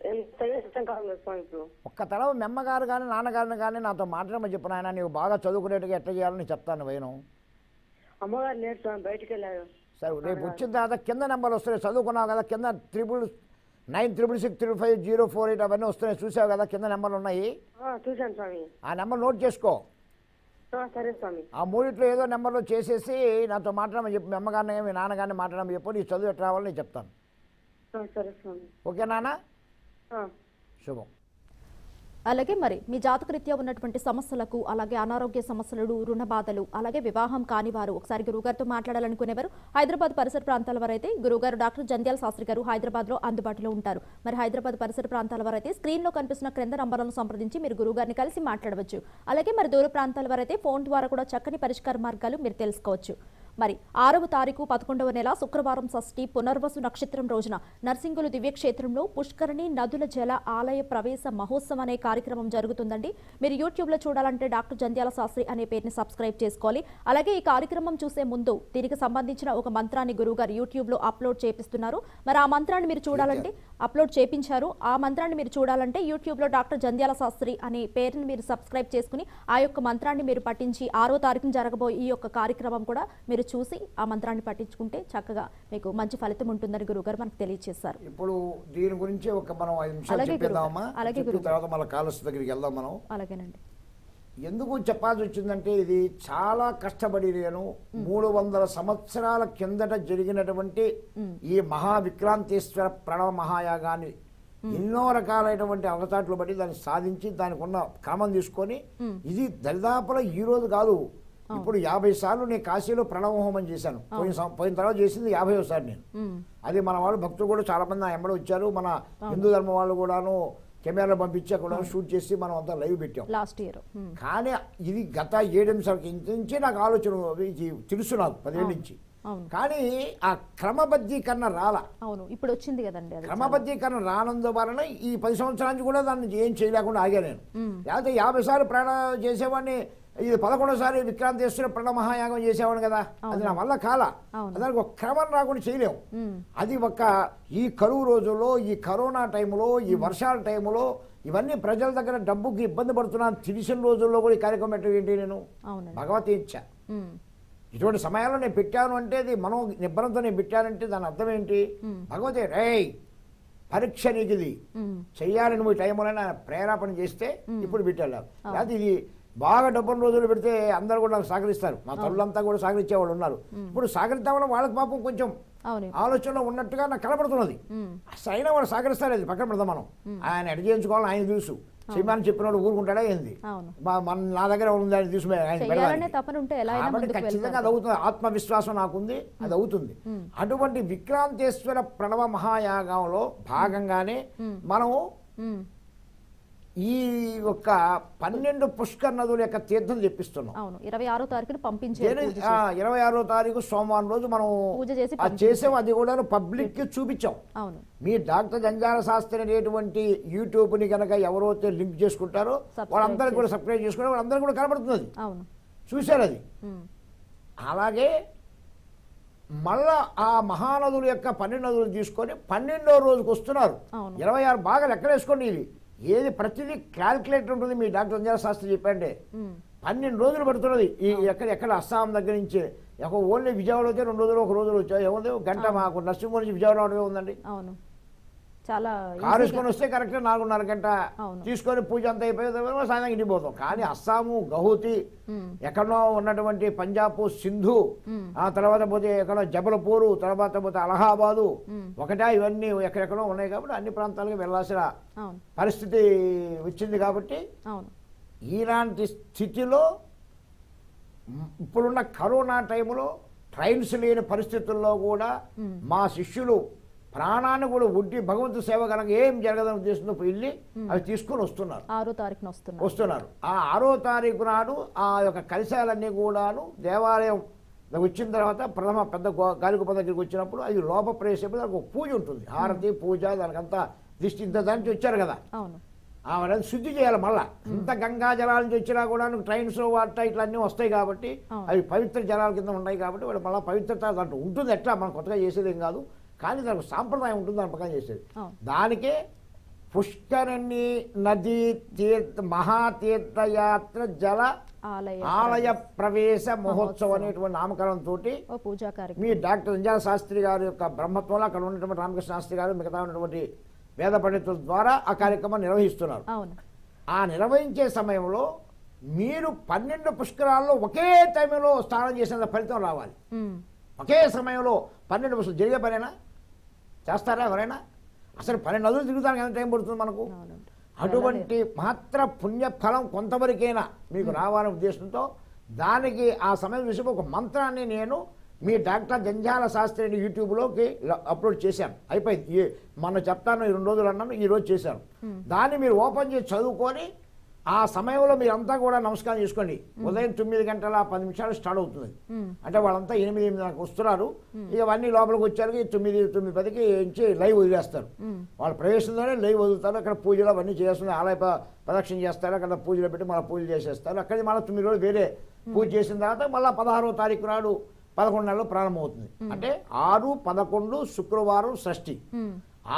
ఎంత చదివి అర్థం కావడం లేదు స్వామి ఇప్పుడు. ఒక్క తడవ మెమ్మగారు కానీ నాన్నగారిని కానీ నాతో మాట్లాడమని చెప్పు నాయన. నీవు బాగా చదువుకునేట్టుగా ఎట్లా చేయాలని చెప్తాను వేను అమ్మగారు స్వామి బయటికి వెళ్ళారు. సరే రేపు వచ్చిన తర్వాత కింద నెంబర్లు వస్తున్నాయి. చదువుకున్నావు కదా కింద triple nine triple six triple five zero four eight అవన్నీ వస్తున్నాయి. చూసావు కదా కింద నెంబర్లు ఉన్నాయి? ఆ, చూశాను స్వామి. ఆ నెంబర్ నోట్ చేసుకో. ఆ, సరే స్వామి. ఆ మూడిట్లో ఏదో నెంబర్లో చేసేసి నాతో మాట్లాడమని చెప్పు. మీ అమ్మగారిని మీ నాన్నగారిని మాట్లాడమని చెప్పు. నీ చదువు ఎట్లా రావాలని నేను చెప్తాను. సరే స్వామి. ఓకే నాన్న. శుభం. అలాగే మరి మీ జాతకరీత్యా ఉన్నటువంటి సమస్యలకు అలాగే అనారోగ్య సమస్యలు రుణ బాధలు అలాగే వివాహం కాని వారు ఒకసారి గురుగారితో మాట్లాడాలనుకునేవారు. హైదరాబాద్ పరిసర ప్రాంతాల వారైతే గురుగారు డాక్టర్ జంధ్యాల శాస్త్రి గారు హైదరాబాద్లో అందుబాటులో ఉంటారు. మరి హైదరాబాద్ పరిసర ప్రాంతాల వారైతే స్క్రీన్లో కనిపిస్తున్న క్రింద నంబర్లను సంప్రదించి మీరు గురువుగారిని కలిసి మాట్లాడవచ్చు. అలాగే మరి దూర ప్రాంతాల వారైతే ఫోన్ ద్వారా కూడా చక్కని పరిష్కార మార్గాలు మీరు తెలుసుకోవచ్చు. మరి ఆరవ తారీఖు పదకొండవ నెల శుక్రవారం షష్ఠి పునర్వసు నక్షత్రం రోజున నర్సింగులు దివ్యక్షేత్రంలో పుష్కరిణి నదుల జల ఆలయ ప్రవేశ మహోత్సవం అనే కార్యక్రమం జరుగుతుందండి. మీరు యూట్యూబ్లో చూడాలంటే డాక్టర్ జంధ్యాల శాస్త్రి అనే పేరుని సబ్స్క్రైబ్ చేసుకోవాలి. అలాగే ఈ కార్యక్రమం చూసే ముందు దీనికి సంబంధించిన ఒక మంత్రాన్ని గురువుగారు యూట్యూబ్లో అప్లోడ్ చేపిస్తున్నారు. మరి ఆ మంత్రాన్ని మీరు చూడాలంటే అప్లోడ్ చేపించారు. ఆ మంత్రాన్ని మీరు చూడాలంటే యూట్యూబ్లో డాక్టర్ జంధ్యాల శాస్త్రి అనే పేరుని మీరు సబ్స్క్రైబ్ చేసుకుని ఆ యొక్క మంత్రాన్ని మీరు పఠించి ఆరో తారీఖున జరగబోయే ఈ యొక్క కార్యక్రమం కూడా మీరు చూసి ఆ మంత్రాన్ని పఠించుకుంటే చక్కగా మీకు మంచి ఫలితం ఉంటుందని గురువుగారు మనకు తెలియజేశారు ఇప్పుడు దీని గురించి ఒక మనం ఐదు నిమిషాలు అలాగే చెప్పేద్దామా. తర్వాత మళ్ళీ కాలస్ దగ్గరికి వెళ్దాం మనం. అలాగేనండి. ఎందుకు చెప్పాల్సి వచ్చిందంటే ఇది చాలా కష్టపడి నేను మూడు వందల సంవత్సరాల కిందట జరిగినటువంటి ఈ మహా విక్రాంతేశ్వర ప్రణవ మహాయాగాన్ని ఎన్నో రకాలైనటువంటి అవతాట్లు బట్టి దాన్ని సాధించి దానికి ఉన్న క్రమం తీసుకొని ఇది దరిదాపుల ఈ రోజు కాదు. ఇప్పుడు యాభై సార్లు నేను కాశీలో ప్రణవ హోమం చేశాను. పోయిన పోయిన తర్వాత చేసింది యాభై సారి నేను. అది మన వాళ్ళు భక్తులు కూడా చాలా మంది ఎంబడి వచ్చారు. మన హిందూ ధర్మం వాళ్ళు కూడాను కెమెరాలు పంపించి అక్కడ షూట్ చేసి మనం అంతా లైవ్ పెట్టాం. Last year. కానీ ఇది గత ఏడు నిమిషాలకి నుంచి నాకు ఆలోచన తెలుసు నాకు పదేళ్ళ నుంచి. కానీ ఆ క్రమబద్ధీకరణ రాల. అవును. ఇప్పుడు వచ్చింది కదండి క్రమబద్ధీకరణ రానందు వలన ఈ పది సంవత్సరాల నుంచి కూడా దాన్ని ఏం చేయలేకుండా ఆగా నేను. లేకపోతే యాభై సార్లు ప్రాణ చేసేవాడిని ఇది పదకొండోసారి విక్రాంతేశ్వర ప్రణవ మహాయాగం చేసేవాడు కదా. అది నా వల్ల కాల. దానికి ఒక క్రమం రాకుండా చేయలేము. అది ఒక ఈ కరువు రోజుల్లో ఈ కరోనా టైంలో ఈ వర్షాల టైంలో ఇవన్నీ ప్రజల దగ్గర డబ్బుకి ఇబ్బంది పడుతున్నాను. తెలిసిన రోజుల్లో కూడా ఈ కార్యక్రమం పెట్టడం ఏంటి నేను? భగవతి ఇచ్చా ఇటువంటి సమయాల్లో నేను పెట్టాను అంటే అది మనో నిబ్బరంతో నేను పెట్టానంటే దాని అర్థం ఏంటి? భగవతి రేయ్ పరీక్ష నీకు ఇది చెయ్యాలని నువ్వు టైంలో ఆయన ప్రేరేపణ చేస్తే ఇప్పుడు పెట్టాడు లేకపోతే ఇది బాగా డబ్బున్న రోజులు పెడితే అందరూ కూడా నాకు సహకరిస్తారు. మా తల్లులంతా కూడా సహకరించే వాళ్ళు ఉన్నారు. ఇప్పుడు సహకరిద్దామని వాళ్ళకి పాపం కొంచెం ఆలోచనలో ఉన్నట్టుగా నాకు కనబడుతున్నది. అయినా వాడు సహకరిస్తారు అది పక్కన పెడదాం మనం. ఆయన ఎడ చేయించుకోవాలని ఆయన తెలుసు. చేయమని చెప్పినోడు ఊరుకుంటాడా ఏంది? మన నా దగ్గర ఉంది ఆయన తీసుకుని ఖచ్చితంగా అది అవుతుంది. ఆత్మవిశ్వాసం నాకుంది అది అవుతుంది. అటువంటి విక్రాంతేశ్వర ప్రణవ మహాయాగంలో భాగంగానే మనము ఈ యొక్క పన్నెండు పుష్కర నదుల యొక్క తీర్థం తెప్పిస్తున్నాం. అవును. ఇరవై ఆరో తారీఖున పంపించారు. ఇరవై ఆరో తారీఖు సోమవారం రోజు మనం పూజ చేసి అది చేసాం అది కూడా పబ్లిక్కి చూపించాం. అవును. మీ డాక్టర్ జంజాల శాస్త్రి అనేటువంటి యూట్యూబ్ని కనుక ఎవరైతే లింక్ చేసుకుంటారో వాళ్ళందరికీ కూడా సబ్స్క్రైబ్ చేసుకుంటే వాళ్ళందరికీ కూడా కనబడుతుంది. అవును. చూశారు అది. అలాగే మళ్ళా ఆ మహానదుల యొక్క పన్నెండు నదులు తీసుకొని పన్నెండో రోజుకి వస్తున్నారు. ఇరవై ఆరు బాగా లెక్కలేసుకోండి ఇది ఏది ప్రతిదీ క్యాల్కులేటర్ ఉంటుంది మీ డాక్టర్ అంజాల శాస్త్రి చెప్పండి పన్నెండు రోజులు పడుతున్నది. ఈ ఎక్కడ ఎక్కడ అస్సాం దగ్గర నుంచి ఒక ఓన్లీ విజయవాడ వచ్చే రెండు రోజులు ఒక రోజులు వచ్చాయి ఏముంది? ఒక గంట మాకు నరసింహ నుంచి విజయవాడ ఉందండి. అవును. చాలా కారు ఈజీగా- వేసుకొని వస్తే కరెక్ట్ నాలుగున్నర గంట. తీసుకొని పూజ అంతా అయిపోయిన సాయంత్రం ఇంటికి పోతాం కానీ అస్సాము గౌహతి ఎక్కడో ఉన్నటువంటి పంజాబ్ సింధు. ఆ తర్వాత పోతే ఎక్కడ జబల్పూరు తర్వాత పోతే అలహాబాదు. ఒకటా ఇవన్నీ ఎక్కడెక్కడో ఉన్నాయి కాబట్టి అన్ని ప్రాంతాలకు వెళ్ళాల్సిన పరిస్థితి వచ్చింది కాబట్టి ఇలాంటి స్థితిలో ఇప్పుడున్న కరోనా టైంలో ట్రైన్స్ లేని పరిస్థితుల్లో కూడా. మా శిష్యులు ప్రాణాన్ని కూడా ఒడ్డి భగవంతు సేవ కనుక ఏం జరగదని ఉద్దేశంతో వెళ్ళి అవి తీసుకొని వస్తున్నారు. ఆరో తారీఖున వస్తున్నారు. వస్తున్నారు. ఆ ఆరో తారీఖు నాడు ఆ యొక్క కలశాలన్నీ కూడాను దేవాలయం వచ్చిన తర్వాత ప్రథమ పెద్ద గాలిగొప్ప దగ్గరికి వచ్చినప్పుడు అది లోప ప్రవేశం దానికి ఒక పూజ ఉంటుంది. హారతి పూజ దానికంతా దిష్టి ఇంత దానికి వచ్చారు కదా. అవును. ఆవిడని శుద్ధి చేయాలి మళ్ళా. ఇంత గంగా జలాల నుంచి వచ్చినా కూడా ట్రైన్స్ వాట ఇట్లా అన్నీ వస్తాయి కాబట్టి. అవి పవిత్ర జలాల కింద ఉన్నాయి కాబట్టి వాడు మళ్ళీ పవిత్రత దాంట్లో ఉంటుంది. ఎట్లా? మనం కొత్తగా చేసేది కాదు. కానీ దానికి సాంప్రదాయం ఉంటుంది దాని ప్రకారం చేసేది. దానికే పుష్కరిణి నదీ తీర్థ మహాతీర్థయాత్ర జల ఆలయ ప్రవేశ మహోత్సవం. అనేటువంటి నామకరణంతో మీ డాక్టర్ ఇంజాల శాస్త్రి గారి యొక్క బ్రహ్మత్వంలో అక్కడ ఉన్నటువంటి రామకృష్ణ శాస్త్రి గారు మిగతా ఉన్నటువంటి వేద పండితుల ద్వారా ఆ కార్యక్రమం నిర్వహిస్తున్నారు. ఆ నిర్వహించే సమయంలో మీరు పన్నెండు పుష్కరాల్లో ఒకే టైంలో స్నానం చేసిన ఫలితం రావాలి. ఒకే సమయంలో పన్నెండు పుష్కరాలు జరిగే పనేనా? చేస్తారా ఎవరైనా? అసలు పన్నెండు నదులు తిరుగుతానికి ఎంత టైం పడుతుంది మనకు? అటువంటి మాత్ర పుణ్యఫలం కొంతవరకైనా మీకు రావాలనే ఉద్దేశంతో దానికి ఆ సమయం విషయం ఒక మంత్రాన్ని నేను మీ డాక్టర్ జంజాల శాస్త్రి అని యూట్యూబ్లోకి అప్లోడ్ చేశాను. అయిపోయింది. ఈ మొన్న చెప్తాను ఈ రెండు రోజులు అన్నాను ఈ రోజు చేశాను. దాన్ని మీరు ఓపెన్ చేసి చదువుకొని ఆ సమయంలో మీరంతా కూడా నమస్కారం చేసుకోండి. ఉదయం తొమ్మిది గంటల పది నిమిషాలు స్టార్ట్ అవుతుంది. అంటే వాళ్ళంతా ఎనిమిది ఎనిమిది నాకు వస్తున్నారు. ఇక అవన్నీ లోపలికి వచ్చారు తొమ్మిది తొమ్మిది పదికి ఎంచి లైవ్ వదిలేస్తారు. వాళ్ళ ప్రవేశంలోనే లైవ్ వదులుతారు. అక్కడ పూజలు అవన్నీ చేస్తుంది ఆలయ ప్రదక్షిణ చేస్తారు. అక్కడ పూజలు పెట్టి మళ్ళీ పూజలు చేసేస్తారు. అక్కడి మళ్ళీ తొమ్మిది రోజులు వేరే పూజ చేసిన తర్వాత మళ్ళీ పదహారో తారీఖు నాడు పదకొండు నెలలు ప్రారంభమవుతుంది. అంటే ఆరు పదకొండు శుక్రవారం షష్ఠి.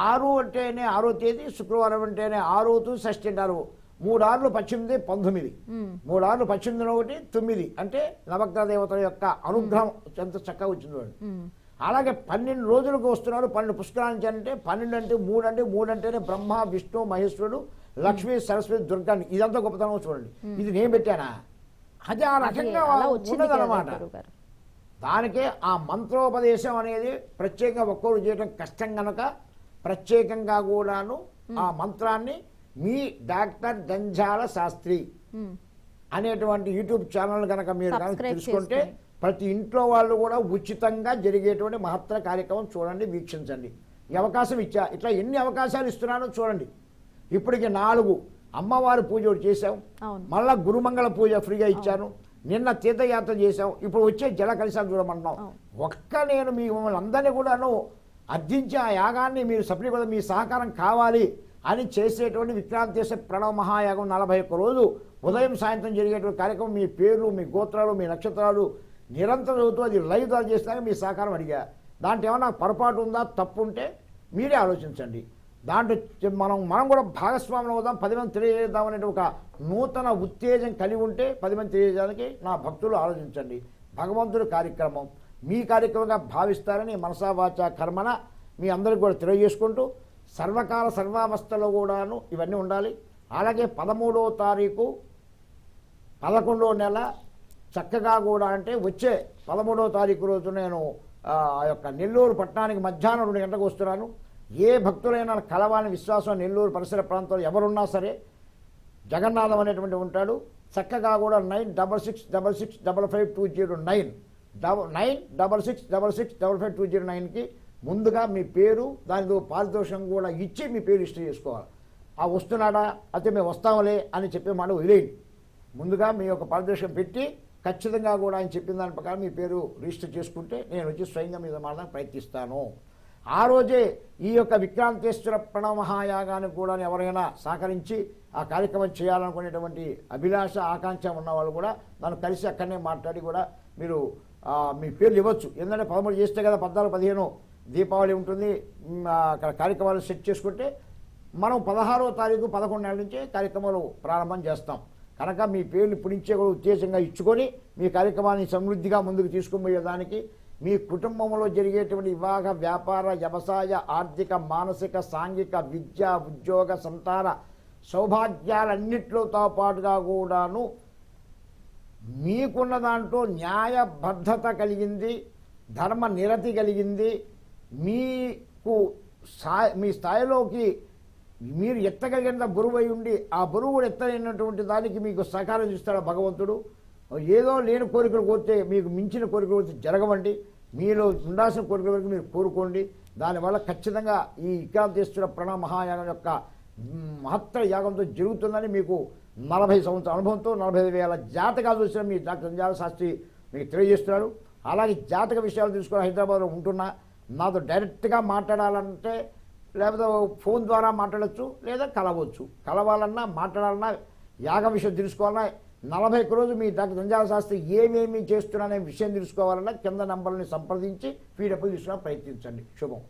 ఆరు అంటేనే ఆరో తేదీ శుక్రవారం అంటేనే ఆరోతు షష్ఠి అంటారు. మూడు ఆరులు పద్దెనిమిది పంతొమ్మిది. ఉమ్, మూడు ఆరులు పద్దెనిమిది ఒకటి తొమ్మిది. అంటే నవగ్రహ దేవతల యొక్క అనుగ్రహం ఎంత చక్కగా వచ్చింది అలాగే పన్నెండు రోజులకు వస్తున్నారు. పన్నెండు పుష్కరానికి అంటే పన్నెండు అంటే మూడు అంటే మూడు అంటేనే బ్రహ్మ విష్ణు మహేశ్వరుడు లక్ష్మి సరస్వతి దుర్గాన్ని ఇదంతా గొప్పతనం చూడండి. ఇది నేను పెట్టానా? అది ఆ రకంగా ఉన్నదన్నమాట. దానికే ఆ మంత్రోపదేశం అనేది ప్రత్యేకంగా ఒక్కొక్కరు చేయడం కష్టం గనక ప్రత్యేకంగా కూడాను ఆ మంత్రాన్ని మీ డాక్టర్ గంజాల శాస్త్రి ఉమ్, అనేటువంటి యూట్యూబ్ ఛానల్ కనుక మీరు కనుక తెలుసుకుంటే. ప్రతి ఇంట్లో వాళ్ళు కూడా ఉచితంగా జరిగేటువంటి మహత్తర కార్యక్రమం చూడండి వీక్షించండి. ఈ అవకాశం ఇచ్చా ఇట్లా ఎన్ని అవకాశాలు ఇస్తున్నానో చూడండి. ఇప్పటికి నాలుగు అమ్మవారి పూజ చేశాం. మళ్ళా గురుమంగళ పూజ ఫ్రీగా ఇచ్చాను. నిన్న తీర్థయాత్ర చేశాం. ఇప్పుడు వచ్చే జల కలిశాలు చూడమంటున్నాం. ఒక్క నేను మీ మిమ్మల్ని అందరినీ కూడాను అర్థించి ఆ యాగాన్ని మీరు సఫలీకృతం మీ సహకారం కావాలి. అని చేసేటువంటి విక్రాంతేశ ప్రణవ మహాయాగం నలభై ఒక్క రోజు ఉదయం సాయంత్రం జరిగేటువంటి కార్యక్రమం మీ పేర్లు మీ గోత్రాలు మీ నక్షత్రాలు నిరంతరం చదువుతూ అది లైవ్ ద్వారా చేసినాక మీ సహకారం అడిగా. దాంట్లో ఏమన్నా పొరపాటు ఉందా తప్పు ఉంటే మీరే ఆలోచించండి. దాంట్లో మనం మనం కూడా భాగస్వాములు అవుదాం పది మంది తెలియజేద్దాం అనే ఒక నూతన ఉత్తేజం కలిగి ఉంటే పది మంది తెలియజేయడానికి నా భక్తులు ఆలోచించండి. భగవంతుడి కార్యక్రమం మీ కార్యక్రమంగా భావిస్తారని మనసా వాచ కర్మన మీ అందరికి కూడా తెలియజేసుకుంటూ సర్వకాల సర్వావస్థలో కూడాను ఇవన్నీ ఉండాలి. అలాగే పదమూడవ తారీఖు పదకొండవ నెల చక్కగా కూడా అంటే వచ్చే పదమూడవ తారీఖు రోజు నేను ఆ యొక్క నెల్లూరు పట్టణానికి మధ్యాహ్నం రెండు గంటలకు వస్తున్నాను. ఏ భక్తులైనా కలవాలని విశ్వాసం నెల్లూరు పరిసర ప్రాంతాల్లో ఎవరున్నా సరే జగన్నాథం అనేటువంటి ఉంటాడు. చక్కగా కూడా nine double six double six double five two zero nine double nine double six double six double five two zero నైన్కి ముందుగా మీ పేరు దానికి పారితోషం కూడా ఇచ్చి మీ పేరు రిజిస్టర్ చేసుకోవాలి. ఆ వస్తున్నాడా? అయితే మేము వస్తాంలే అని చెప్పే మాట వదిలేయండి. ముందుగా మీ యొక్క పారితోషం పెట్టి ఖచ్చితంగా కూడా ఆయన చెప్పిన దాని ప్రకారం మీ పేరు రిజిస్టర్ చేసుకుంటే నేను వచ్చి స్వయంగా మీద మాట్లాడడానికి ప్రయత్నిస్తాను. ఆ రోజే ఈ యొక్క విక్రాంతేశ్వర ప్రణమహాయాగానికి కూడా ఎవరైనా సహకరించి ఆ కార్యక్రమం చేయాలనుకునేటువంటి అభిలాష ఆకాంక్ష ఉన్న వాళ్ళు కూడా నన్ను కలిసి అక్కడనే మాట్లాడి కూడా మీరు మీ పేర్లు ఇవ్వచ్చు. ఎందుకంటే పదమూడు చేస్తే కదా పద్నాలుగు పదిహేను. దీపావళి ఉంటుంది. అక్కడ కార్యక్రమాలు సెట్ చేసుకుంటే మనం పదహారో తారీఖు పదకొండు నెలల నుంచి కార్యక్రమాలు ప్రారంభం చేస్తాం. కనుక మీ పేర్లు ఇప్పుడు నుంచే కూడా ఉద్దేశంగా ఇచ్చుకొని మీ కార్యక్రమాన్ని సమృద్ధిగా ముందుకు తీసుకుపోయేదానికి మీ కుటుంబంలో జరిగేటువంటి వివాహ వ్యాపార వ్యవసాయ ఆర్థిక మానసిక సాంఘిక విద్య ఉద్యోగ సంతాన సౌభాగ్యాలన్నిటితో పాటుగా కూడాను మీకున్న దాంట్లో న్యాయబద్ధత కలిగింది ధర్మ నిరతి కలిగింది మీకు మీ స్థాయిలోకి మీరు ఎత్తగలిగినంత బరువు అయి ఉండి ఆ బరువు కూడా ఎత్తలేనటువంటి దానికి మీకు సహకారం ఇస్తాడు భగవంతుడు. ఏదో లేని కోరికలు కోరితే మీకు మించిన కోరికలు కోరితే జరగవండి. మీలో ఉండాల్సిన కోరికల వరకు మీరు కోరుకోండి. దానివల్ల ఖచ్చితంగా ఈ ఇకాంతేశ్వర ప్రణవ మహాయాగం యొక్క మహత్తర యాగంతో జరుగుతుందని మీకు నలభై సంవత్సరాల అనుభవంతో నలభై వేల జాతకాలు చూసిన మీ డాక్టర్ సంజాల శాస్త్రి మీకు తెలియజేస్తున్నాడు. అలాగే జాతక విషయాలు తీసుకుని హైదరాబాద్లో ఉంటున్నా. నాతో డైరెక్ట్గా మాట్లాడాలంటే లేకపోతే ఫోన్ ద్వారా మాట్లాడచ్చు లేదా కలవచ్చు. కలవాలన్నా మాట్లాడాలన్నా యాగ విషయం తెలుసుకోవాలన్నా నలభై ఒక్క రోజు మీ డాక్టర్ సంజాల శాస్త్రి ఏమేమి చేస్తున్నారనే విషయం తెలుసుకోవాలన్నా కింద నంబర్ని సంప్రదించి ఫీడప్ తీసుకున్న ప్రయత్నించండి. శుభం.